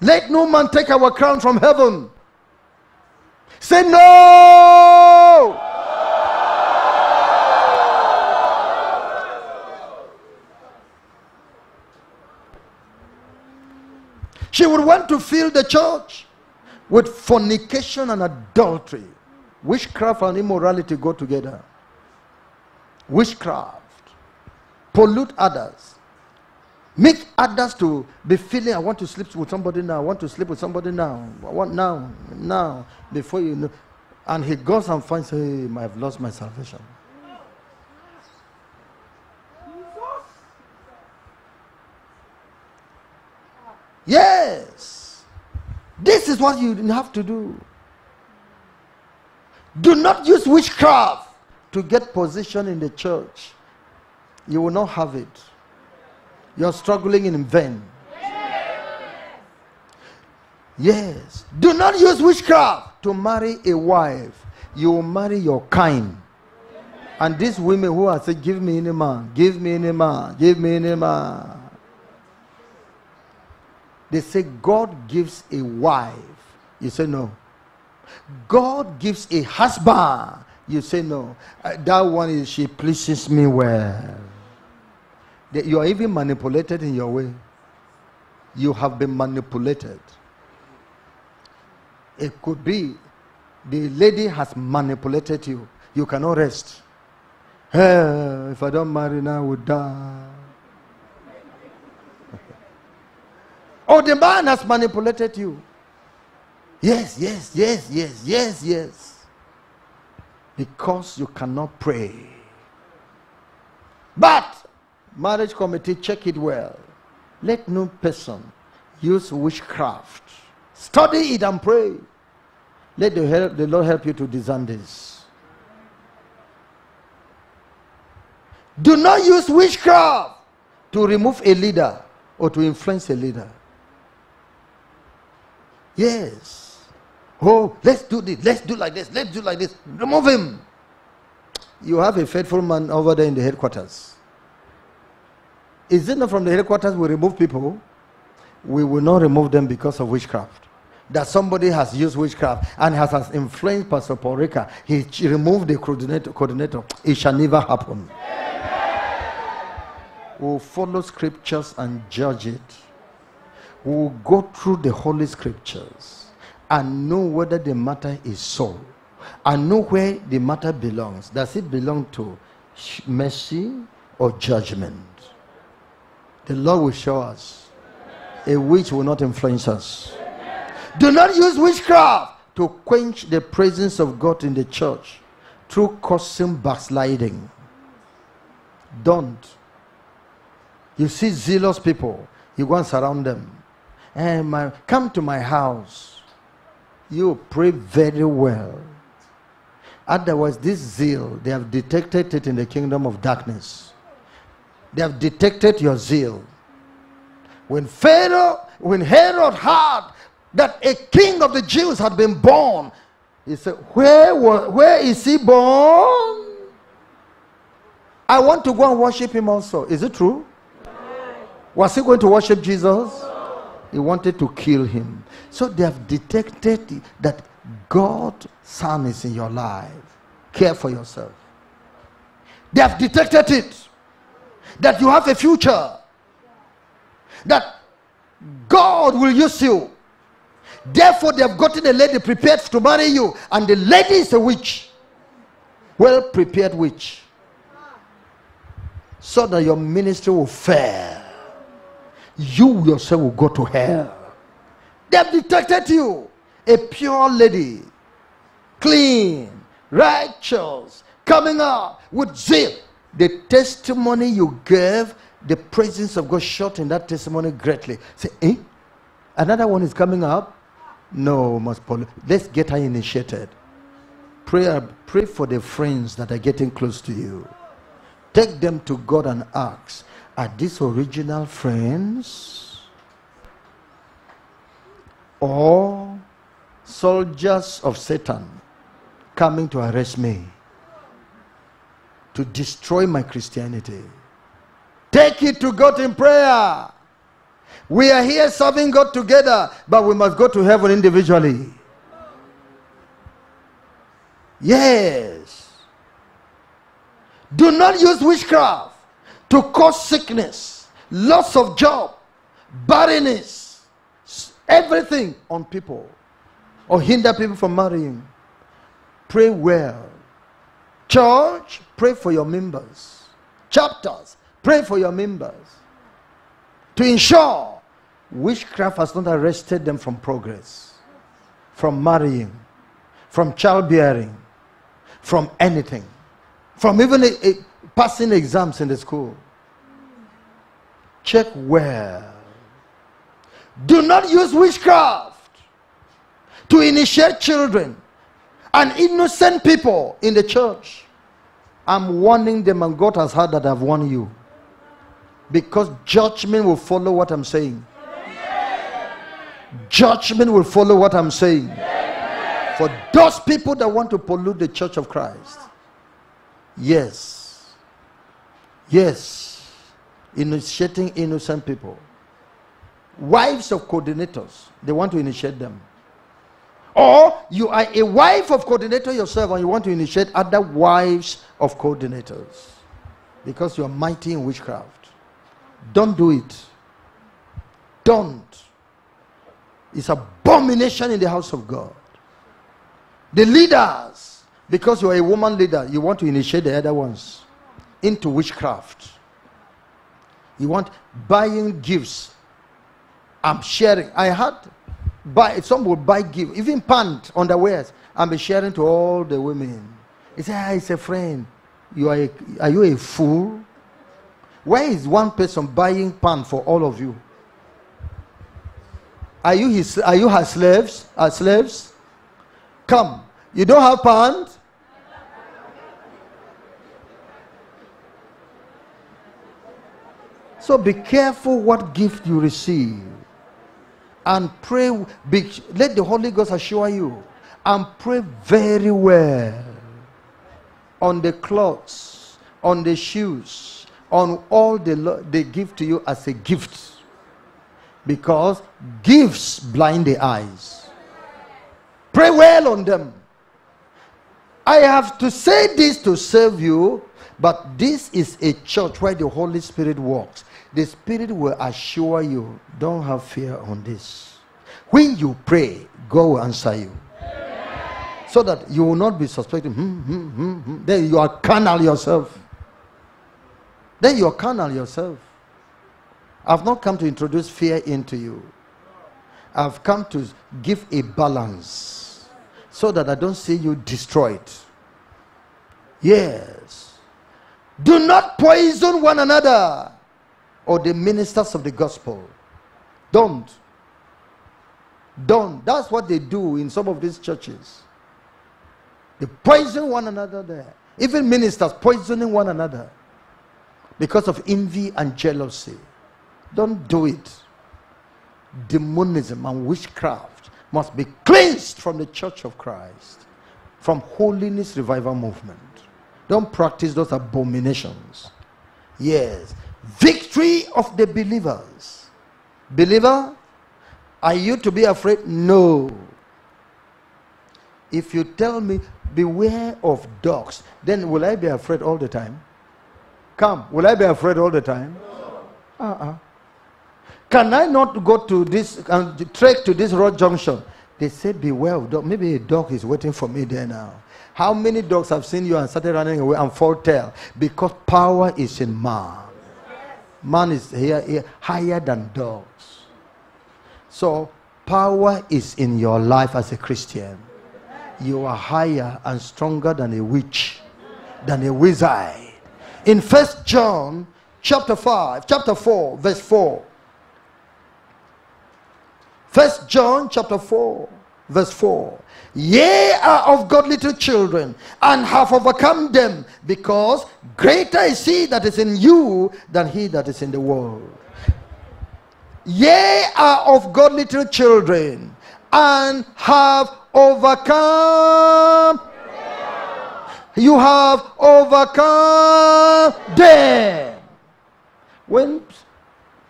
Let no man take our crown from heaven. Say no! She would want to fill the church with fornication and adultery. Witchcraft and immorality go together. Witchcraft. Pollute others. Make others to be feeling, I want to sleep with somebody now. I want to sleep with somebody now. I want now, now, before you know. And he goes and finds, hey, I've lost my salvation. Yes. This is what you have to do. Do not use witchcraft to get position in the church. You will not have it. You're struggling in vain. Yes. Do not use witchcraft to marry a wife. You will marry your kind. And these women who are saying, Give me any man, give me any man, give me any man. They say God gives a wife. You say no. God gives a husband. You say no. Uh, that one is she pleases me well. You are even manipulated in your way. You have been manipulated. It could be the lady has manipulated you. You cannot rest. Hey, if I don't marry now, I would die. or oh, the man has manipulated you. Yes, yes, yes, yes, yes, yes. Because you cannot pray. But, marriage committee, check it well. Let no person use witchcraft. Study it and pray. Let the, help, the Lord help you to discern this. Do not use witchcraft to remove a leader or to influence a leader. Yes. Oh, let's do this. Let's do like this. Let's do like this. Remove him. You have a faithful man over there in the headquarters. Is it not from the headquarters we remove people? We will not remove them because of witchcraft that somebody has used witchcraft and has, has influenced Pastor Paul Rika, he removed the coordinator, coordinator. It shall never happen. We'll follow scriptures and judge it. We'll go through the holy scriptures and know whether the matter is so and know where the matter belongs. Does it belong to mercy or judgment? The Lord will show us. A witch will not influence us. Do not use witchcraft to quench the presence of God in the church through causing backsliding. Don't. You see zealous people, you go and surround them. And eh, my, come to my house. You pray very well. Otherwise, this zeal, they have detected it in the kingdom of darkness. They have detected your zeal. When Pharaoh, when Herod heard that a king of the Jews had been born. He said, Where, was, where is he born? I want to go and worship him also. Is it true? Was he going to worship Jesus? He wanted to kill him. So they have detected that God's Son is in your life. Care for yourself. They have detected it. That you have a future. That God will use you Therefore, they have gotten a lady prepared to marry you, and the lady is a witch. Well prepared witch. So that your ministry will fail. You yourself will go to hell. They have detected you. A pure lady, clean, righteous, coming up with zeal. The testimony you gave, the presence of God shot in that testimony greatly. Say, eh? Another one is coming up. No, must Paul. Let's get her initiated. Pray, pray for the friends that are getting close to you. Take them to God and ask, are these original friends? Or soldiers of Satan coming to arrest me? To destroy my Christianity? Take it to God in prayer. We are here serving God together, but we must go to heaven individually. Yes. Do not use witchcraft to cause sickness, loss of job, barrenness, everything on people or hinder people from marrying. Pray well. Church, pray for your members. Chapters, pray for your members. To ensure Witchcraft has not arrested them from progress, from marrying, from childbearing, from anything, from even a, a passing exams in the school. Check well. Do not use witchcraft to initiate children and innocent people in the church. I'm warning them, and God has heard that I've warned you. Because judgment will follow what I'm saying. Judgment will follow what I'm saying. For those people that want to pollute the church of Christ. Yes. Yes. Initiating innocent people. Wives of coordinators, they want to initiate them. Or you are a wife of coordinator yourself and you want to initiate other wives of coordinators because you are mighty in witchcraft. Don't do it. Don't. It's abomination in the house of God. The leaders, because you are a woman leader, you want to initiate the other ones into witchcraft. You want buying gifts. I'm sharing. I had buy some would buy gift, even pant, underwears. and be sharing to all the women. He said, ah, it's a friend. You are, a, are you a fool? Where is one person buying pant for all of you? Are you his are you her slaves? Her slaves? Come. You don't have pants? So be careful what gift you receive. And pray. Be, let the Holy Ghost assure you. And pray very well on the clothes, on the shoes, on all the, they give to you as a gift. Because gifts blind the eyes. Pray well on them. I have to say this to serve you, but this is a church where the Holy Spirit works. The Spirit will assure you, don't have fear on this. When you pray, God will answer you. So that you will not be suspecting, hmm, hmm, hmm, hmm. then you are carnal yourself. Then you are carnal yourself. I've not come to introduce fear into you. I've come to give a balance so that I don't see you destroyed. Yes. Do not poison one another or the ministers of the gospel. Don't. Don't. That's what they do in some of these churches. They poison one another there. Even ministers poisoning one another because of envy and jealousy. Don't do it. Demonism and witchcraft must be cleansed from the church of Christ, from holiness revival movement. Don't practice those abominations. Yes. Victory of the believers. Believer, are you to be afraid? No. If you tell me, beware of dogs, then will I be afraid all the time? Come, will I be afraid all the time? No. Uh-uh. Can I not go to this and uh, trek to this road junction? They say, beware of dog. Maybe a dog is waiting for me there now. How many dogs have seen you and started running away and fall tail? Because power is in man. Man is here, here higher than dogs. So power is in your life as a Christian. You are higher and stronger than a witch, than a wizard. In First John chapter 5, chapter 4, verse 4. First John chapter 4, verse 4. Ye are of God little children, and have overcome them, because greater is he that is in you than he that is in the world. Ye are of God little children, and have overcome. You have overcome them. When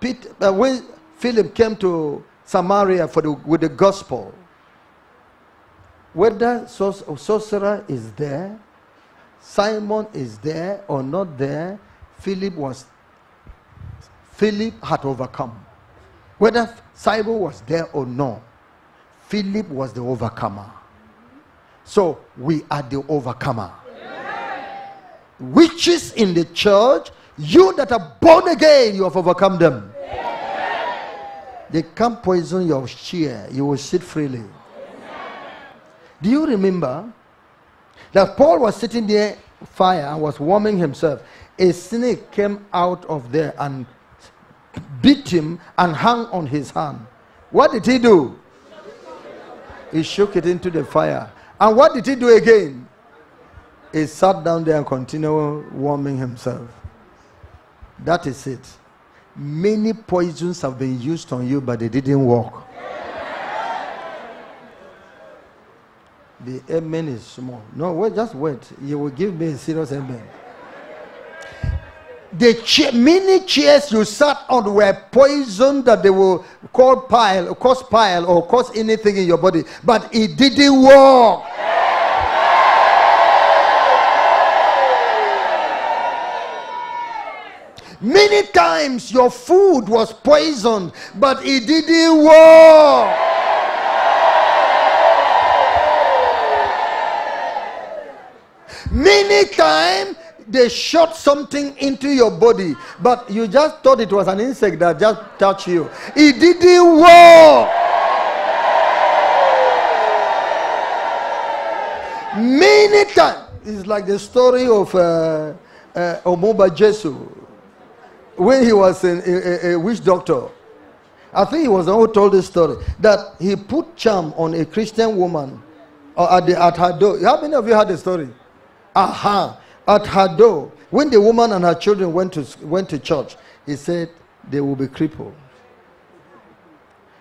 Peter, uh, when Philip came to Samaria for the, with the gospel, whether sorcerer is there, Simon is there or not there, Philip was Philip had overcome. Whether Simon was there or no, Philip was the overcomer. So we are the overcomer. Witches in the church, you that are born again, you have overcome them. They can't poison your chair, you will sit freely. Do you remember that Paul was sitting there, fire, and was warming himself? A snake came out of there and beat him and hung on his hand. What did he do? He shook it into the fire. And what did he do again? He sat down there and continued warming himself. That is it. Many poisons have been used on you, but they didn't work. The amen is small. No, wait, just wait. You will give me a serious amen. The many chairs you sat on were poison that they will call pile, cause pile, or cause anything in your body, but it didn't work. Many times your food was poisoned, but it didn't work. Many times they shot something into your body, but you just thought it was an insect that just touched you. It didn't work. Many times. It's like the story of uh, uh, Omoba Jesu when he was a, a, a witch doctor. I think he was the one who told this story that he put charm on a Christian woman uh, at, the, at her door. How many of you heard the story? Aha. At her door, when the woman and her children went to, went to church, he said they will be crippled.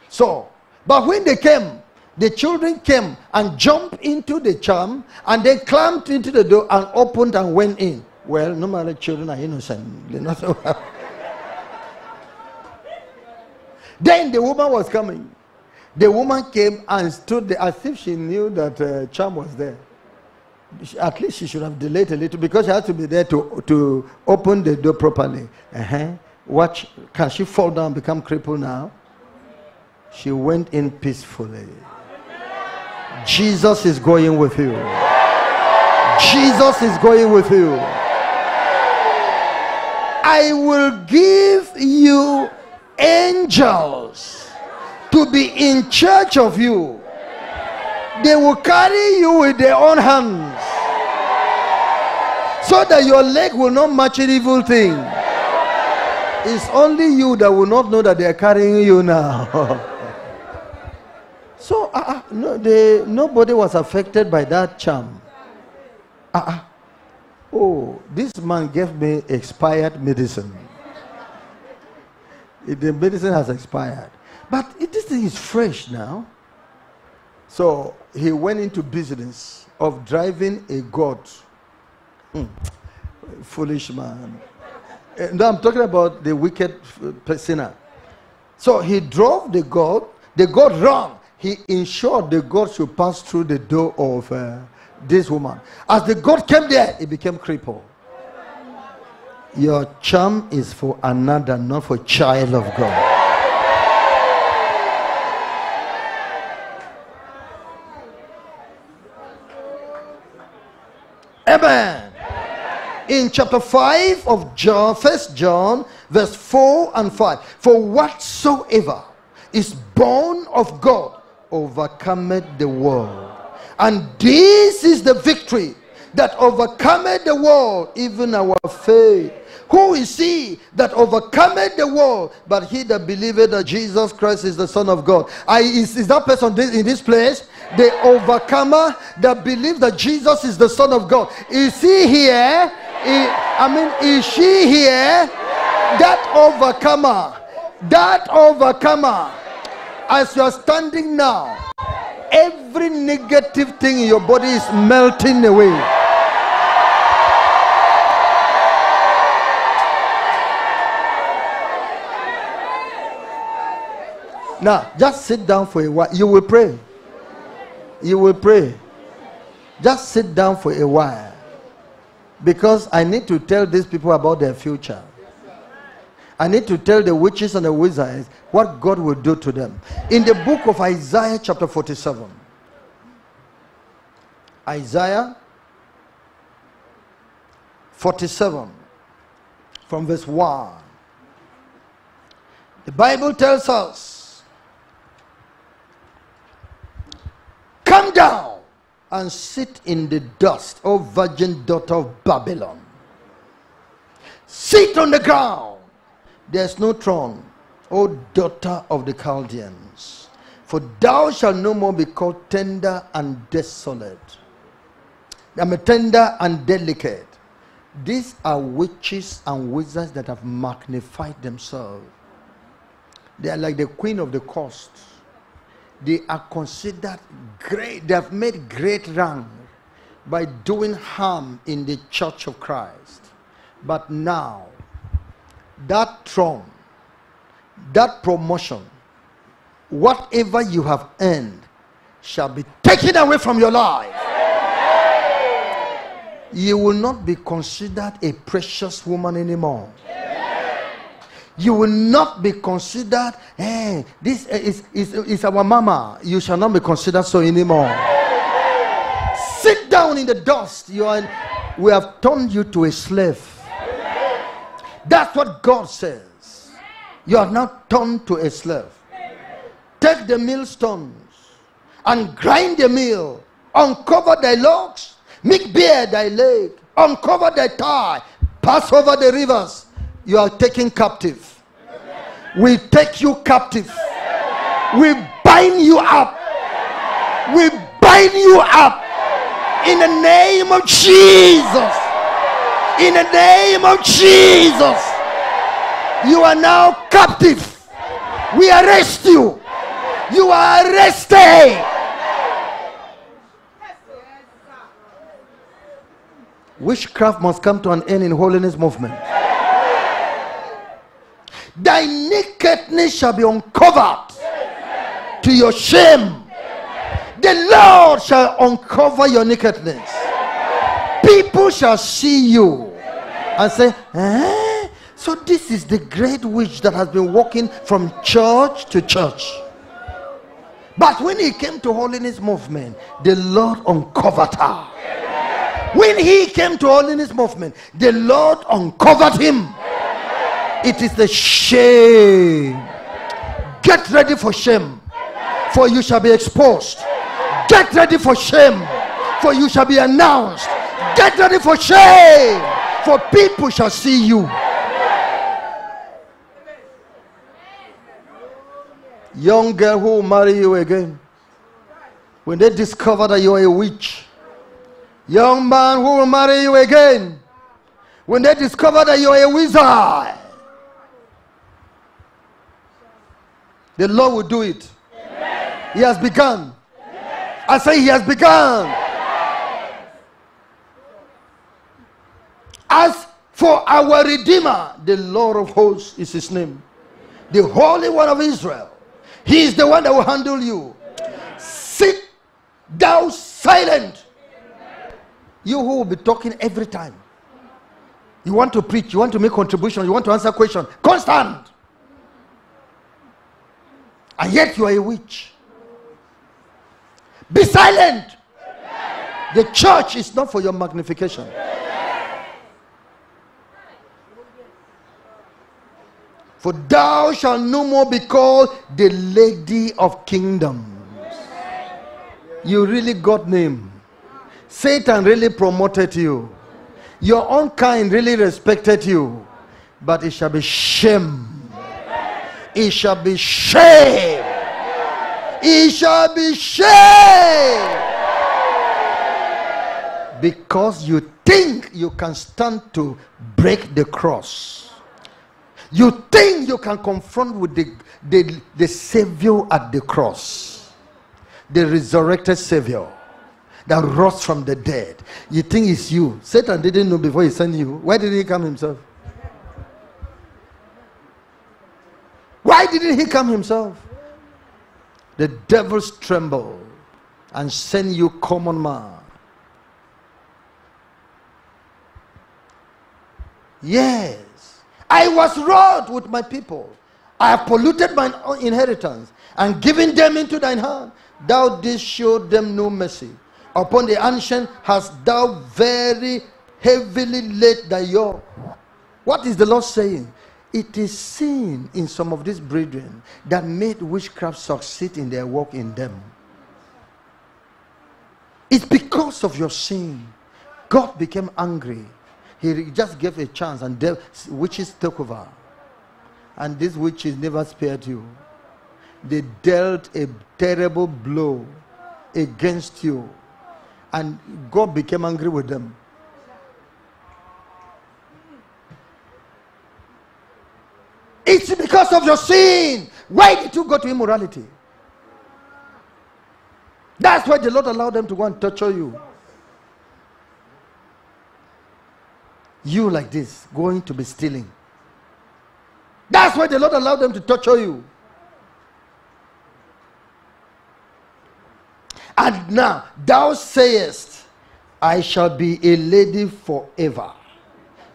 So, but when they came, the children came and jumped into the charm and they climbed into the door and opened and went in. Well, normally children are innocent. They're not then the woman was coming. The woman came and stood there as if she knew that uh, charm was there at least she should have delayed a little because she had to be there to, to open the door properly. Uh-huh. Watch, can she fall down, become crippled now? She went in peacefully. Jesus is going with you. Jesus is going with you. I will give you angels to be in charge of you they will carry you with their own hands so that your leg will not match an evil thing. It's only you that will not know that they are carrying you now. so uh, no, they, nobody was affected by that charm. Uh, oh, this man gave me expired medicine. the medicine has expired. But this thing is fresh now. So he went into business of driving a goat. Hmm. Foolish man. And I'm talking about the wicked sinner. So he drove the goat. The goat ran. He ensured the goat should pass through the door of uh, this woman. As the goat came there, he became crippled. Your charm is for another, not for child of God. Amen. In chapter 5 of John, first John, verse 4 and 5. For whatsoever is born of God overcometh the world. And this is the victory that overcometh the world, even our faith. Who is he that overcometh the world but he that believeth that Jesus Christ is the Son of God? I, is, is that person in this place? The overcomer that believes that Jesus is the Son of God. Is he here? I mean, is she here? That overcomer. That overcomer. As you are standing now, every negative thing in your body is melting away. Now, just sit down for a while. You will pray. You will pray. Just sit down for a while. Because I need to tell these people about their future. I need to tell the witches and the wizards what God will do to them. In the book of Isaiah, chapter 47, Isaiah 47, from verse 1, the Bible tells us Come down and sit in the dust, O virgin daughter of Babylon. Sit on the ground. There's no throne, O daughter of the Chaldeans. For thou shalt no more be called tender and desolate. I'm a tender and delicate. These are witches and wizards that have magnified themselves. They are like the queen of the coast they are considered great. They have made great rank by doing harm in the church of Christ. But now, that throne, that promotion, whatever you have earned shall be taken away from your life. You will not be considered a precious woman anymore. You will not be considered, hey, this eh, is, is, is our mama. You shall not be considered so anymore. Sit down in the dust. You are, in, we have turned you to a slave. That's what God says. You are now turned to a slave. Take the millstones and grind the mill, uncover thy locks, make bare thy leg, uncover thy thigh, pass over the rivers. You are taken captive. We take you captive. We bind you up. We bind you up in the name of Jesus. In the name of Jesus. You are now captive. We arrest you. You are arrested. Witchcraft must come to an end in holiness movement. Thy nakedness shall be uncovered to your shame. The Lord shall uncover your nakedness. People shall see you and say, eh? So this is the great witch that has been walking from church to church. But when he came to holiness movement, the Lord uncovered her. When he came to holiness movement, the Lord uncovered him. It is the shame. Get ready for shame, for you shall be exposed. Get ready for shame, for you shall be announced. Get ready for shame, for people shall see you. Young girl who will marry you again. When they discover that you are a witch. Young man who will marry you again. When they discover that you are a wizard. The Lord will do it. Amen. He has begun. Amen. I say, He has begun. Amen. As for our Redeemer, the Lord of hosts is His name, the Holy One of Israel. He is the one that will handle you. Sit thou silent. You who will be talking every time. You want to preach, you want to make contribution, you want to answer question. Constant and yet you are a witch. Be silent. The church is not for your magnification. For thou shalt no more be called the lady of kingdoms. You really got name. Satan really promoted you. Your own kind really respected you. But it shall be shame it shall be shame. He shall be shame. Because you think you can stand to break the cross. You think you can confront with the, the, the Savior at the cross, the resurrected Savior that rose from the dead. You think it's you. Satan didn't know before he sent you. Why did he come himself? Why didn't he come himself? The devils tremble and send you common man. Yes. I was wroth with my people. I have polluted my inheritance and given them into thine hand. Thou didst show them no mercy. Upon the ancient hast thou very heavily laid thy yoke. What is the Lord saying? It is sin in some of these brethren that made witchcraft succeed in their work in them. It's because of your sin. God became angry. He just gave a chance, and the witches took over. And these witches never spared you. They dealt a terrible blow against you, and God became angry with them. It's because of your sin. Why did you go to immorality? That's why the Lord allowed them to go and torture you. You, like this, going to be stealing. That's why the Lord allowed them to torture you. And now, thou sayest, I shall be a lady forever.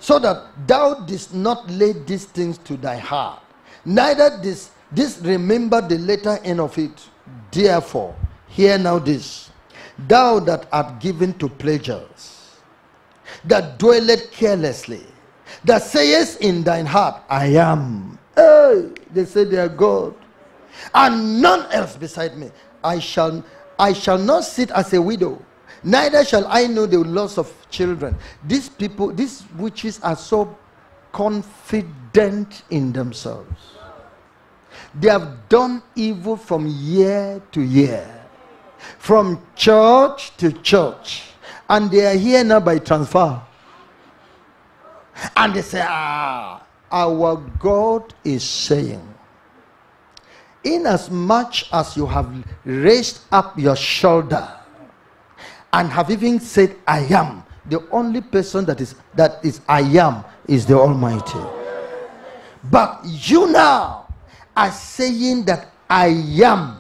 So that thou didst not lay these things to thy heart, neither this this remember the later end of it. Therefore, hear now this thou that art given to pleasures, that dwelleth carelessly, that sayest in thine heart, I am. Hey, they say they are God, and none else beside me. I shall I shall not sit as a widow, neither shall I know the loss of children. These people, these witches are so confident in themselves. They have done evil from year to year, from church to church, and they are here now by transfer. And they say, Ah, our God is saying, Inasmuch as you have raised up your shoulder and have even said, I am, the only person that is that is I am is the Almighty. But you now are saying that I am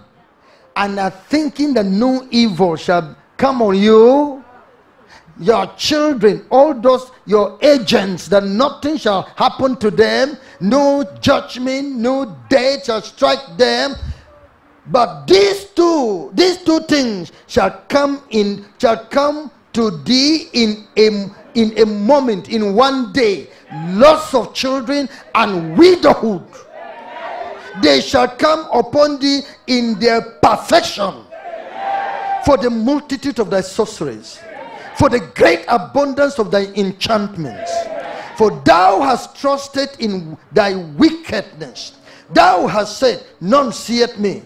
and are thinking that no evil shall come on you your children, all those your agents, that nothing shall happen to them, no judgment, no death shall strike them. But these two, these two things shall come in, shall come to thee in a in a moment, in one day, loss of children and widowhood. They shall come upon thee in their perfection for the multitude of thy sorceries for the great abundance of thy enchantments. For thou hast trusted in thy wickedness. Thou hast said, None seeth me.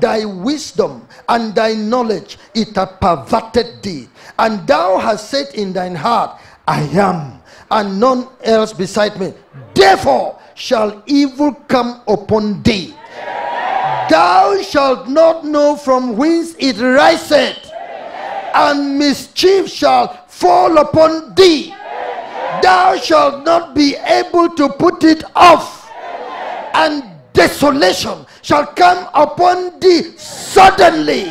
Thy wisdom and thy knowledge, it hath perverted thee. And thou hast said in thine heart, I am, and none else beside me. Therefore shall evil come upon thee. Thou shalt not know from whence it riseth and mischief shall fall upon thee. Thou shalt not be able to put it off, and desolation shall come upon thee suddenly,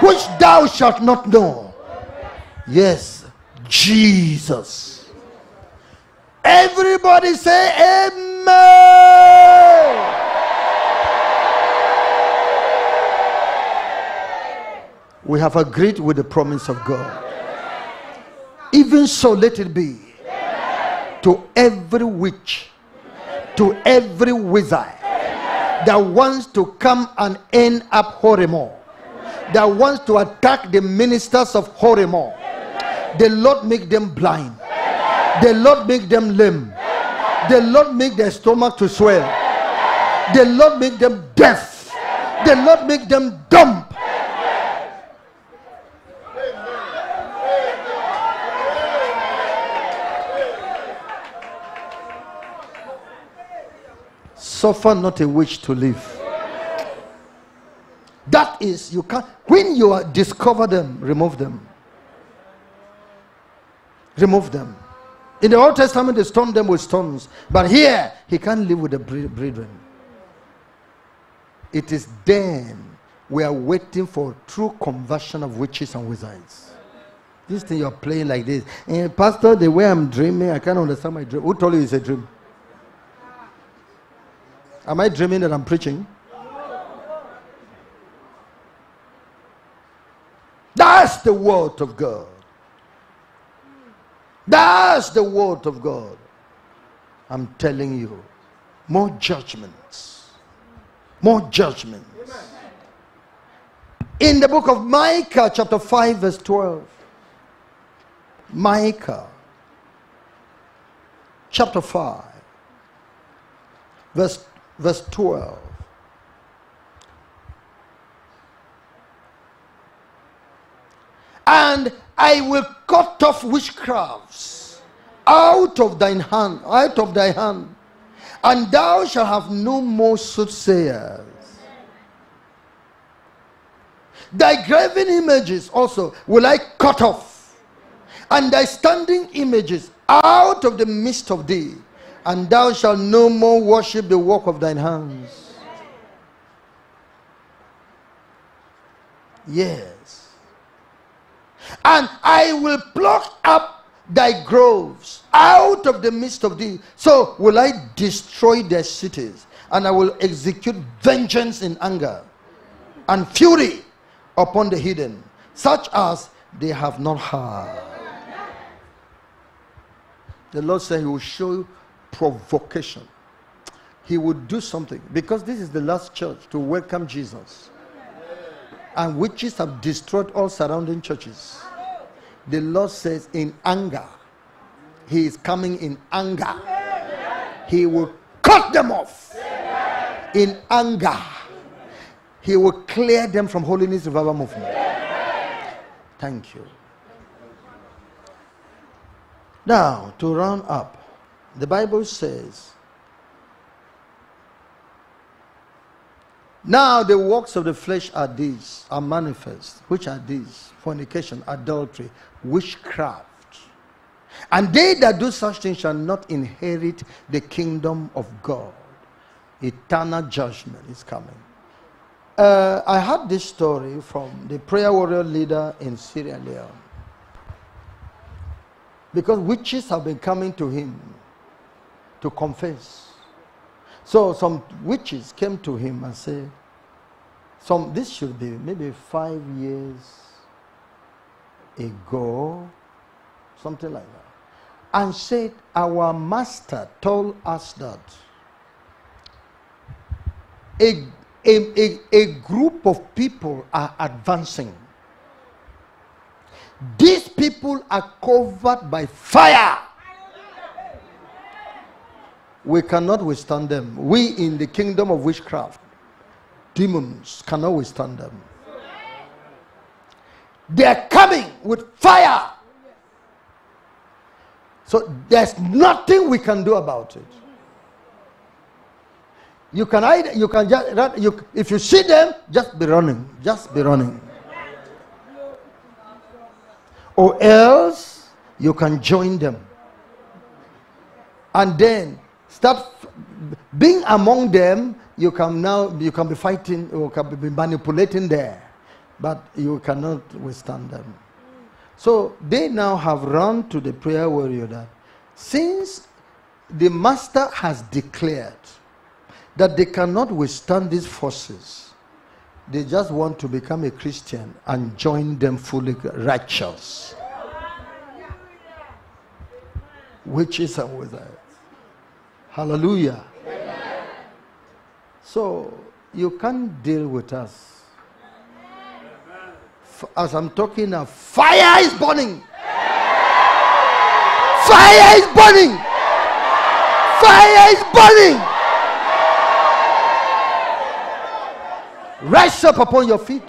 which thou shalt not know. Yes, Jesus. Everybody say, Amen. we have agreed with the promise of God. Even so, let it be to every witch, to every wizard that wants to come and end up Horemow, that wants to attack the ministers of Horemow. The Lord make them blind, the Lord make them lame, the Lord make their stomach to swell, the Lord make them deaf, the Lord make them dumb Suffer not a witch to live. That is, you can't, when you discover them, remove them. Remove them. In the Old Testament, they stoned them with stones. But here, he can't live with the brethren. It is then we are waiting for true conversion of witches and wizards. This thing you're playing like this. And eh, Pastor, the way I'm dreaming, I can't understand my dream. Who told you it's a dream? Am I dreaming that I'm preaching? That's the word of God. That's the word of God. I'm telling you, more judgments. More judgments. In the book of Micah, chapter 5, verse 12. Micah, chapter 5, verse verse 12. And I will cut off witchcrafts out of thine hand, out of thy hand, and thou shalt have no more soothsayers. Thy graven images also will I cut off, and thy standing images out of the midst of thee, and thou shalt no more worship the work of thine hands. Yes. And I will pluck up thy groves out of the midst of thee. So will I destroy their cities, and I will execute vengeance in anger and fury upon the hidden, such as they have not heard. The Lord said He will show you provocation. He would do something because this is the last church to welcome Jesus. And witches have destroyed all surrounding churches. The Lord says, in anger, He is coming in anger. He will cut them off in anger. He will clear them from holiness revival movement. Thank you. Now, to round up, the Bible says, Now the works of the flesh are these, are manifest, which are these fornication, adultery, witchcraft. And they that do such things shall not inherit the kingdom of God. Eternal judgment is coming. Uh, I had this story from the prayer warrior leader in Sierra Leone. Because witches have been coming to him to confess. So some witches came to him and said, some, this should be maybe five years ago, something like that, and said, Our master told us that a, a, a, a group of people are advancing. These people are covered by fire. We cannot withstand them. We in the kingdom of witchcraft, demons cannot withstand them. They are coming with fire. So there's nothing we can do about it. You can either, you can just run, you, if you see them, just be running. Just be running. Or else you can join them. And then start being among them, you can now you can be fighting or can be manipulating there, but you cannot withstand them. So they now have run to the prayer warrior that since the master has declared that they cannot withstand these forces. They just want to become a Christian and join them fully righteous. Witches and wizards. Hallelujah. So you can't deal with us. As I'm talking now, fire is burning. Fire is burning. Fire is burning. Rise up upon your feet.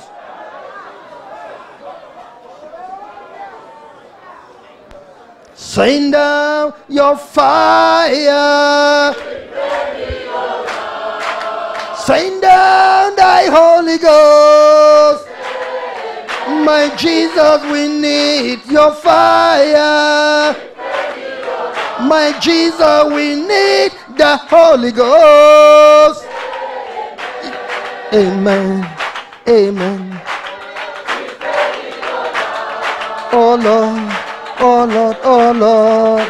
Send down your fire. Send down thy Holy Ghost. My Jesus, we need your fire. My Jesus, we need the Holy Ghost. Amen. Amen. Oh Lord, oh Lord, oh Lord.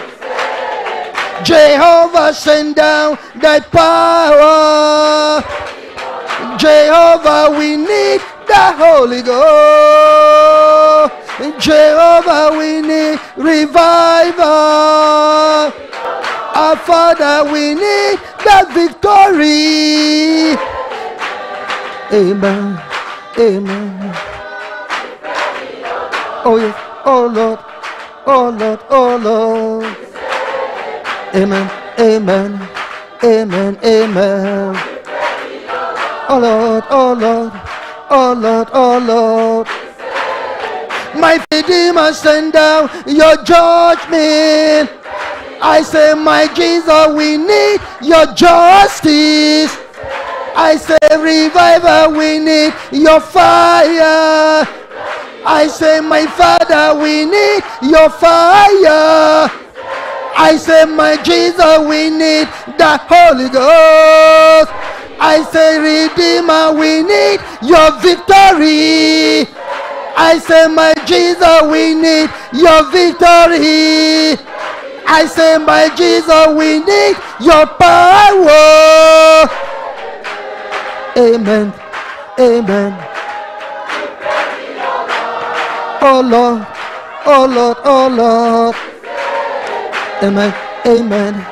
Jehovah, send down thy power. Jehovah, we need the Holy Ghost. Jehovah, we need revival. Our Father, we need the victory. Amen. Amen. Oh yes. Oh Lord. Oh Lord. Oh Lord. Amen. Amen. Amen. Amen. Oh Lord. Oh Lord. Oh Lord. Oh Lord. My Redeemer, send down your judgment. I say, my Jesus, we need your justice. I I say, revival, we need your fire. I say, my Father, we need your fire. I say, my Jesus, we need the Holy Ghost. I say, Redeemer, we need your victory. I say, my Jesus, we need your victory. I say, my Jesus, we need your power. Amen. Amen. Oh Lord, oh Lord, oh Lord. Amen, amen,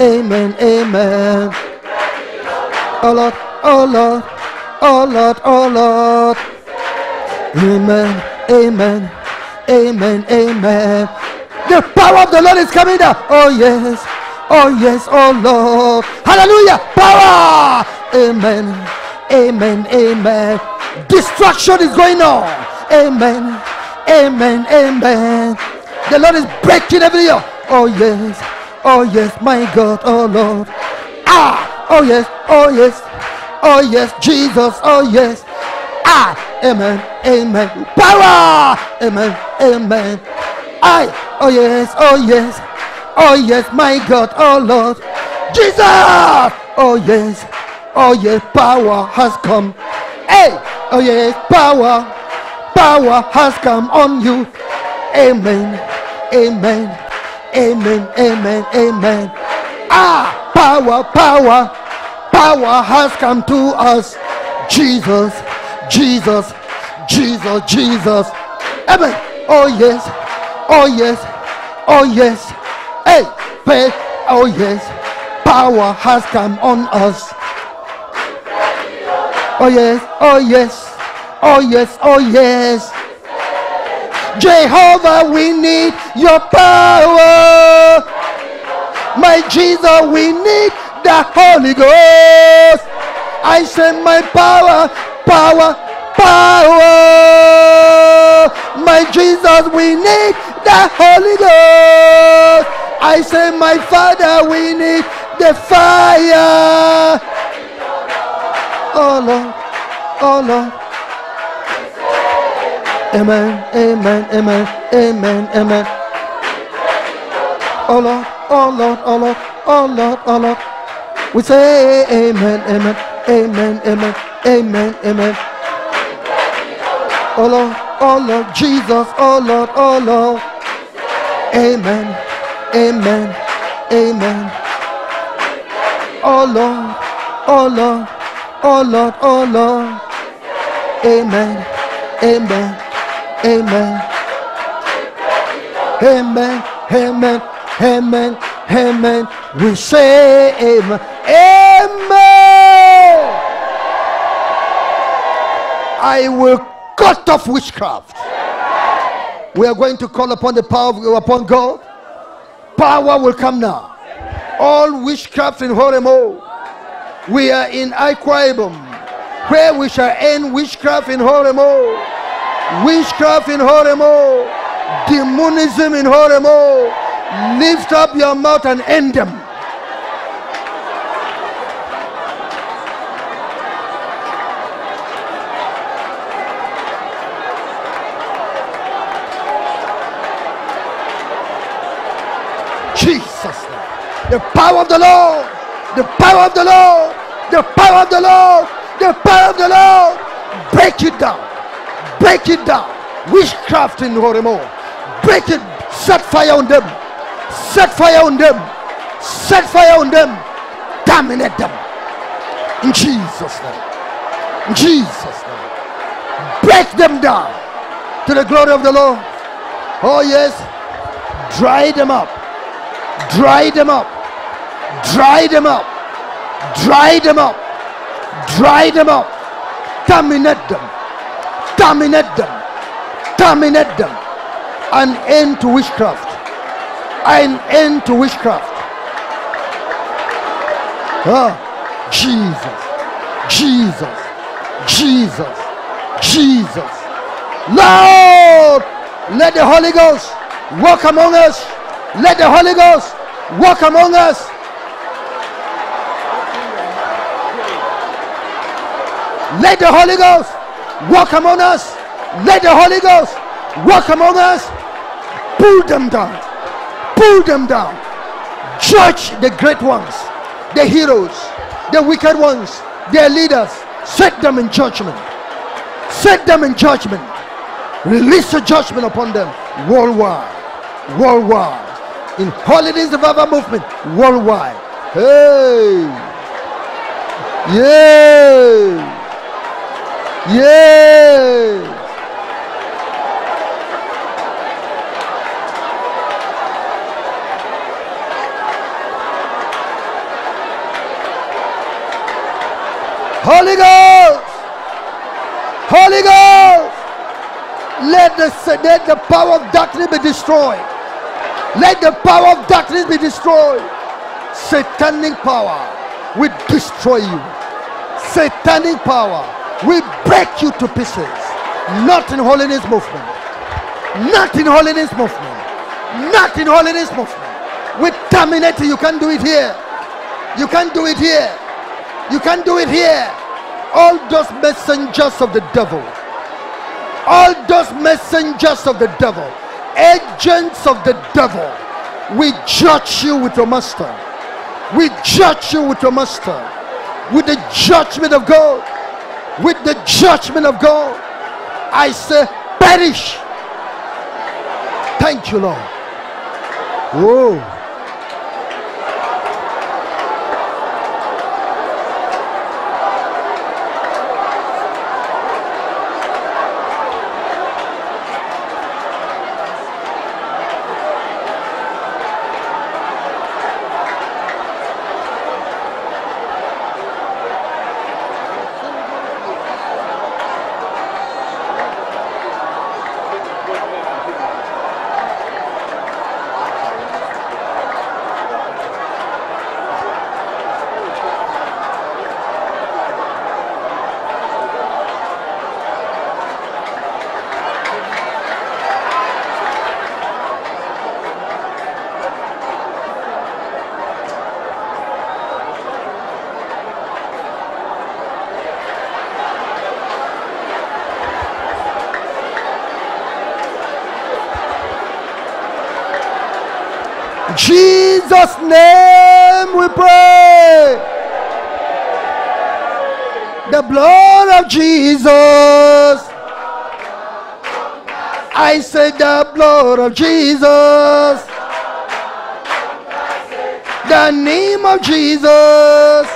amen, amen. Oh Lord, oh Lord, oh Lord, oh Lord. Amen, amen, amen, amen. The power of the Lord is coming down. Oh yes, oh yes, oh Lord. Hallelujah, power. Amen, amen, amen. Destruction is going on. Amen, amen, amen. The Lord is breaking every yoke. Oh yes, oh yes, my God, oh Lord. Ah, oh yes, oh yes, oh yes, Jesus, oh yes. Ah, amen, amen. Power, amen, amen. I, oh yes, oh yes, oh yes, my God, oh Lord. Jesus, oh yes, oh yes, power has come. Hey, oh yes, power, power has come on you. Amen, amen. Amen, amen, amen. Ah, power, power, power has come to us. Jesus, Jesus, Jesus, Jesus. Amen. Oh, yes, oh, yes, oh, yes. Hey, faith, oh, yes. Power has come on us. Oh, yes, oh, yes, oh, yes, oh, yes. Jehovah, we need your power. My Jesus, we need the Holy Ghost. I send my power, power, power. My Jesus, we need the Holy Ghost. I say, my Father, we need the fire. Oh Lord, oh Lord. Amen, amen, amen, amen, amen. Oh Lord, oh Lord, oh Lord, oh Lord, oh Lord. We say amen, amen, amen, amen, amen, amen. Oh Lord, oh Lord, Jesus, oh Lord, oh Lord. Amen, amen, amen. Oh Lord, oh Lord, oh Lord, oh Lord. Amen, amen. Amen. Amen. Amen. Amen. Amen. We say amen. Amen. I will cut off witchcraft. We are going to call upon the power of, upon God. Power will come now. All witchcraft in Horemow. We are in Akwa Ibom, where we shall end witchcraft in Horemow witchcraft in Horemow, demonism in Horemow. Lift up your mouth and end them. Jesus, the power of the Lord, the power of the Lord, the power of the Lord, the power of the Lord, break it down break it down. Witchcraft in Horemow. Break it. Set fire on them. Set fire on them. Set fire on them. Dominate them. In Jesus' name. In Jesus' name. Break them down to the glory of the Lord. Oh, yes. Dry them up. Dry them up. Dry them up. Dry them up. Dry them up. Dominate them dominate them, dominate them, an end to witchcraft, an end to witchcraft. Ah, Jesus, Jesus, Jesus, Jesus. Lord, let the Holy Ghost walk among us. Let the Holy Ghost walk among us. Let the Holy Ghost walk among us. Let the Holy Ghost walk among us. Pull them down. Pull them down. Judge the great ones, the heroes, the wicked ones, their leaders. Set them in judgment. Set them in judgment. Release a judgment upon them worldwide. Worldwide. In Holidays of our movement worldwide. Hey. Yeah. Yeah. Holy Ghost! Holy Ghost! Let the, let the power of darkness be destroyed. Let the power of darkness be destroyed. Satanic power will destroy you. Satanic power will break you to pieces. Not in holiness movement. Not in holiness movement. Not in holiness movement. We terminate you. You can't do it here. You can't do it here. You can't do it here. All those messengers of the devil, all those messengers of the devil, agents of the devil, we judge you with your master. We judge you with your master. With the judgment of God. With the judgment of God. I say, perish. Thank you, Lord. Whoa. Jesus' name we pray. The blood of Jesus. I say the blood of Jesus. The name of Jesus.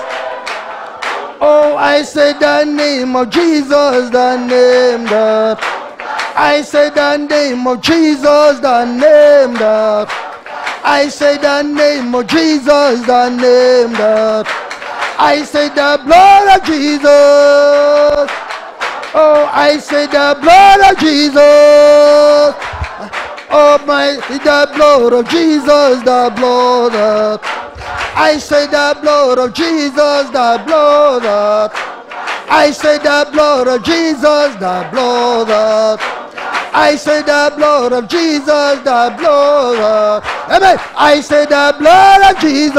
Oh, I say the name of Jesus, the name that. I say the name of Jesus, the name that. I say the name of Jesus, the name that I say the blood of Jesus. Oh, I say the blood of Jesus. Oh my, the blood of Jesus, the blood of. I say the blood of Jesus, the blood of. I say the blood of Jesus, the blood of. I say the blood of Jesus, the blood of, amen. I say the blood of Jesus,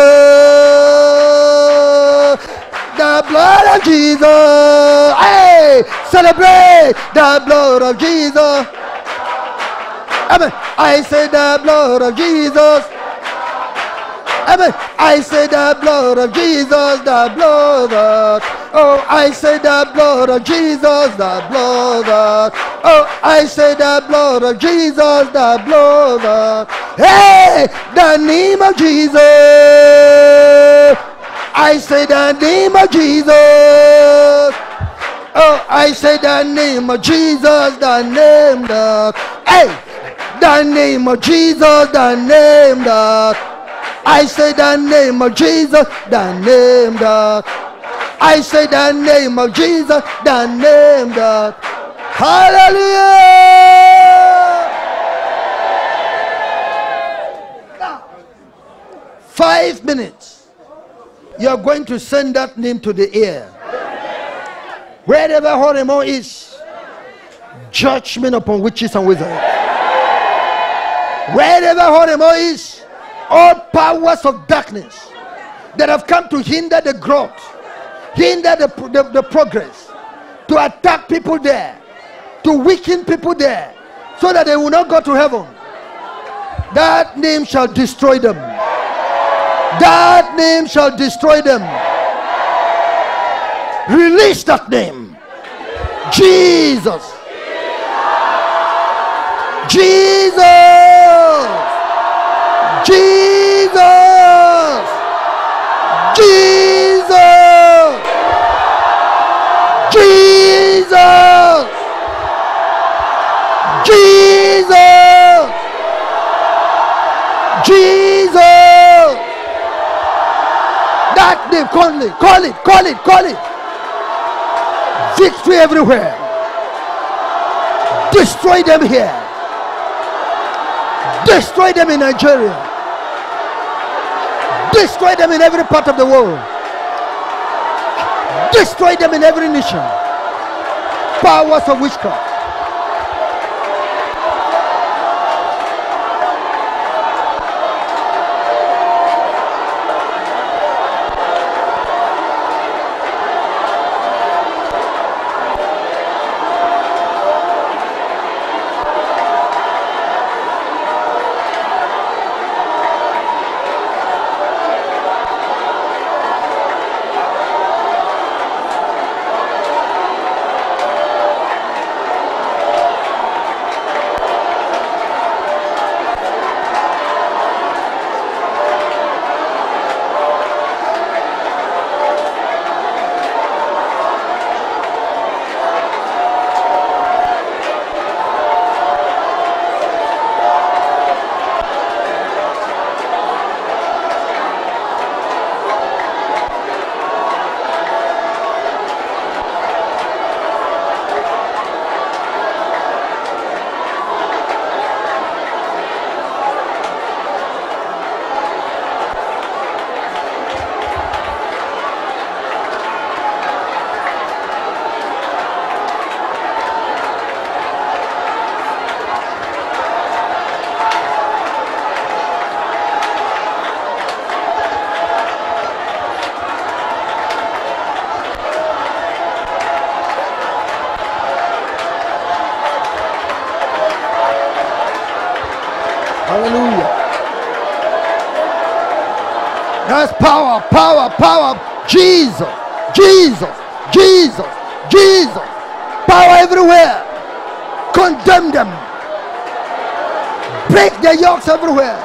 the blood of Jesus. Hey, celebrate the blood of Jesus. Amen. I say the blood of Jesus. Amen. I say the blood of Jesus, the blood of. Oh, I say the blood of Jesus, the blood of. Oh, I say the blood of Jesus, the blood of. Hey, the name of Jesus. I say the name of Jesus. Oh, I say the name of Jesus, the name that. Hey, the name of Jesus, the name that. I say the name of Jesus, the name that. I say the name of Jesus, the name that. Hallelujah! Five minutes. You are going to send that name to the air. Wherever Horemow is, judgment upon witches and wizards. Wherever Horemow is, all powers of darkness that have come to hinder the growth, hinder the, the, the progress, to attack people there, to weaken people there, so that they will not go to heaven. That name shall destroy them. That name shall destroy them. Release that name. Jesus. Jesus. Jesus. Jesus. Jesus. Jesus. Jesus. Name, call it, call it, call it, call it. Victory everywhere. Destroy them here. Destroy them in Nigeria. Destroy them in every part of the world. Destroy them in every nation. Powers of witchcraft. Jesus, Jesus, Jesus, Jesus. Power everywhere. Condemn them. Break their yokes everywhere.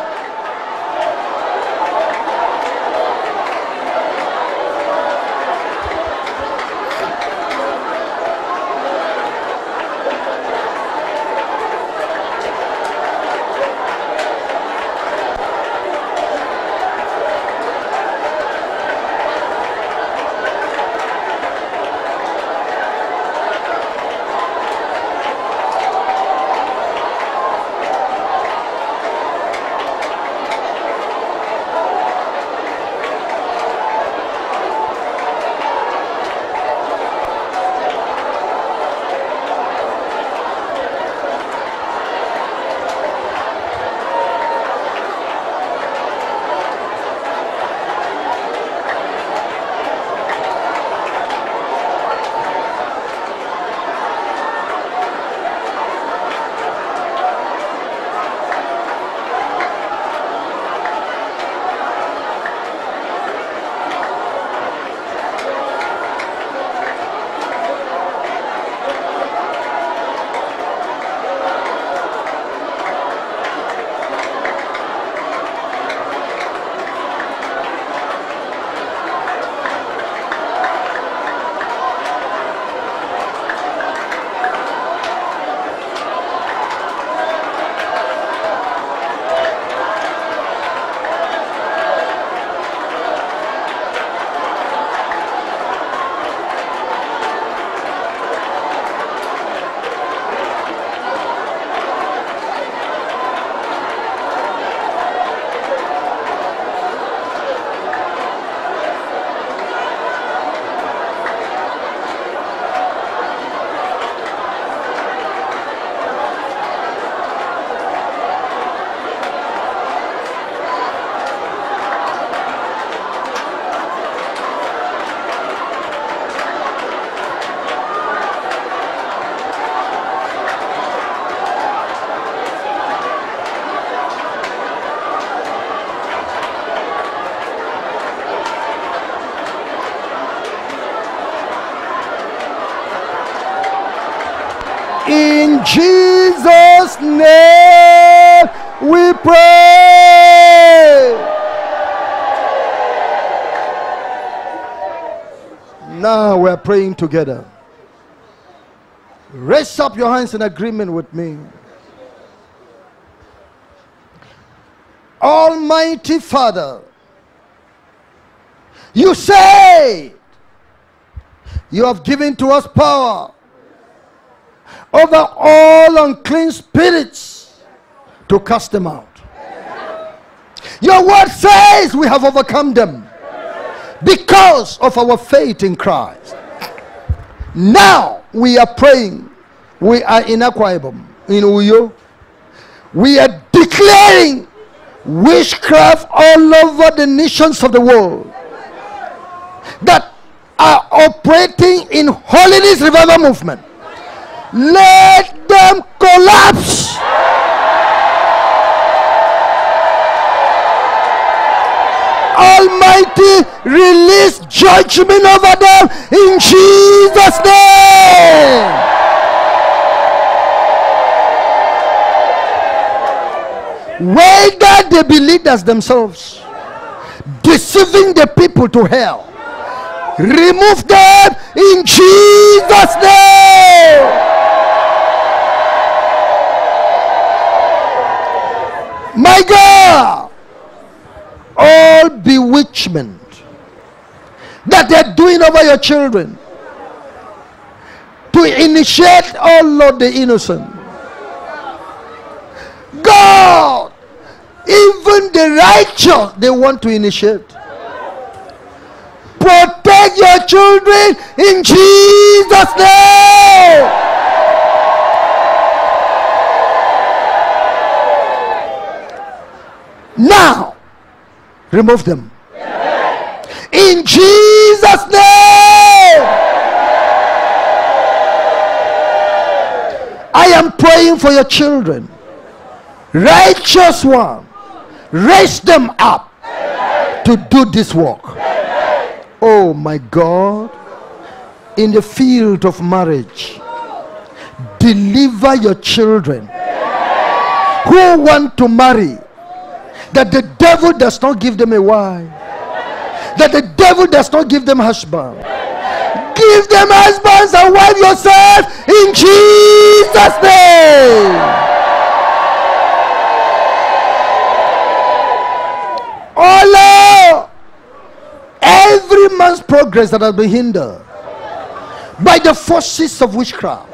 Praying together. Raise up your hands in agreement with me. Almighty Father, you say you have given to us power over all unclean spirits to cast them out. Your word says we have overcome them because of our faith in Christ. Now we are praying. We are in Akwa Ibom, in Uyo. We are declaring witchcraft all over the nations of the world that are operating in holiness revival movement. Let them collapse. Almighty, release judgment over them in Jesus' name. Whether they be leaders themselves, deceiving the people to hell, remove them in Jesus' name. My God, all bewitchment that they're doing over your children to initiate all Lord, the innocent. God, even the righteous, they want to initiate. Protect your children in Jesus' name. Now, remove them. In Jesus' name. I am praying for your children. Righteous one. Raise them up to do this work. Oh my God. In the field of marriage, deliver your children who want to marry that the devil does not give them a wife, that the devil does not give them husband. Give them husbands and wife yourself in Jesus' name. Oh Lord, every man's progress that has been hindered by the forces of witchcraft.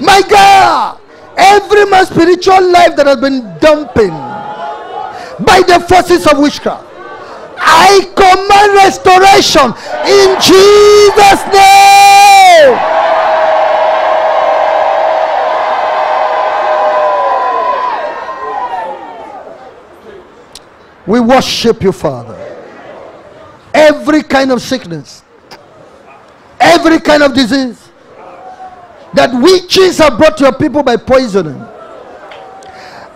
My God, every man's spiritual life that has been dumping by the forces of witchcraft. I command restoration in Jesus' name. We worship you, Father. Every kind of sickness, every kind of disease that witches have brought to your people by poisoning,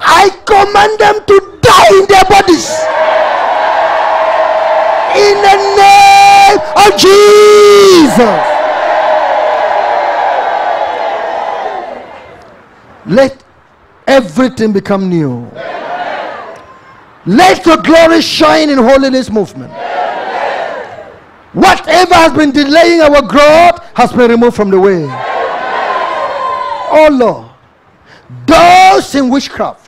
I command them to die in their bodies. In the name of Jesus. Let everything become new. Let your glory shine in holiness movement. Whatever has been delaying our growth has been removed from the way. Oh Lord, those in witchcraft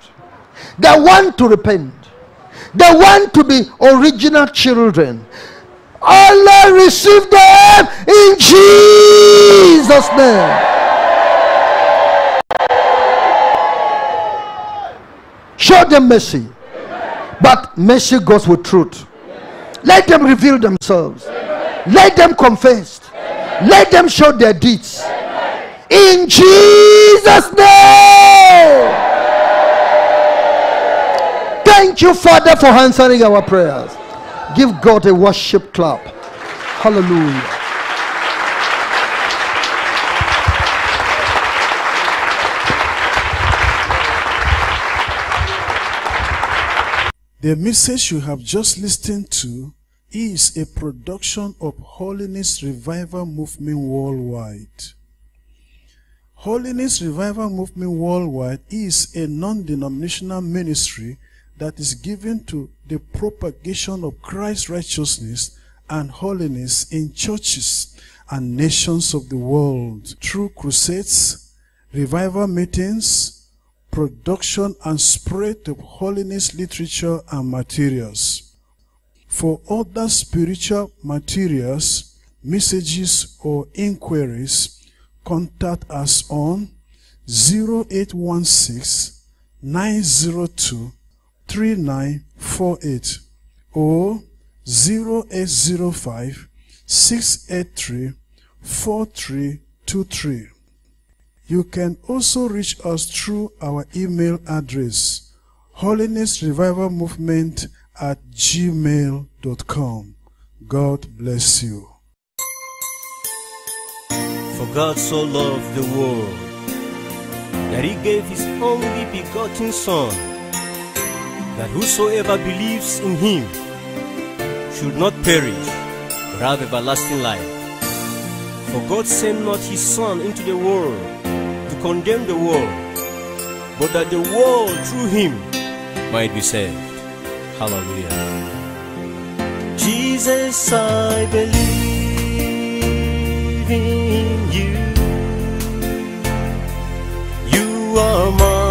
that want to repent, They want to be original children, Allah receive them in Jesus' name. Show them mercy. But mercy goes with truth. Let them reveal themselves. Let them confess. Let them show their deeds. In Jesus' name. Thank you, Father, for answering our prayers. Give God a worship clap. Hallelujah. The message you have just listened to is a production of Holiness Revival Movement Worldwide. Holiness Revival Movement Worldwide is a non-denominational ministry that is given to the propagation of Christ's righteousness and holiness in churches and nations of the world through crusades, revival meetings, production and spread of holiness literature and materials. For other spiritual materials, messages or inquiries, contact us on 0816 902 3948 or 0805 683 4323. You can also reach us through our email address holiness revival movement at gmail.com. God bless you. For God so loved the world that he gave his only begotten Son, that whosoever believes in him should not perish, but have everlasting life. For God sent not his Son into the world to condemn the world, but that the world through him might be saved. Hallelujah. Jesus, I believe in you. You are my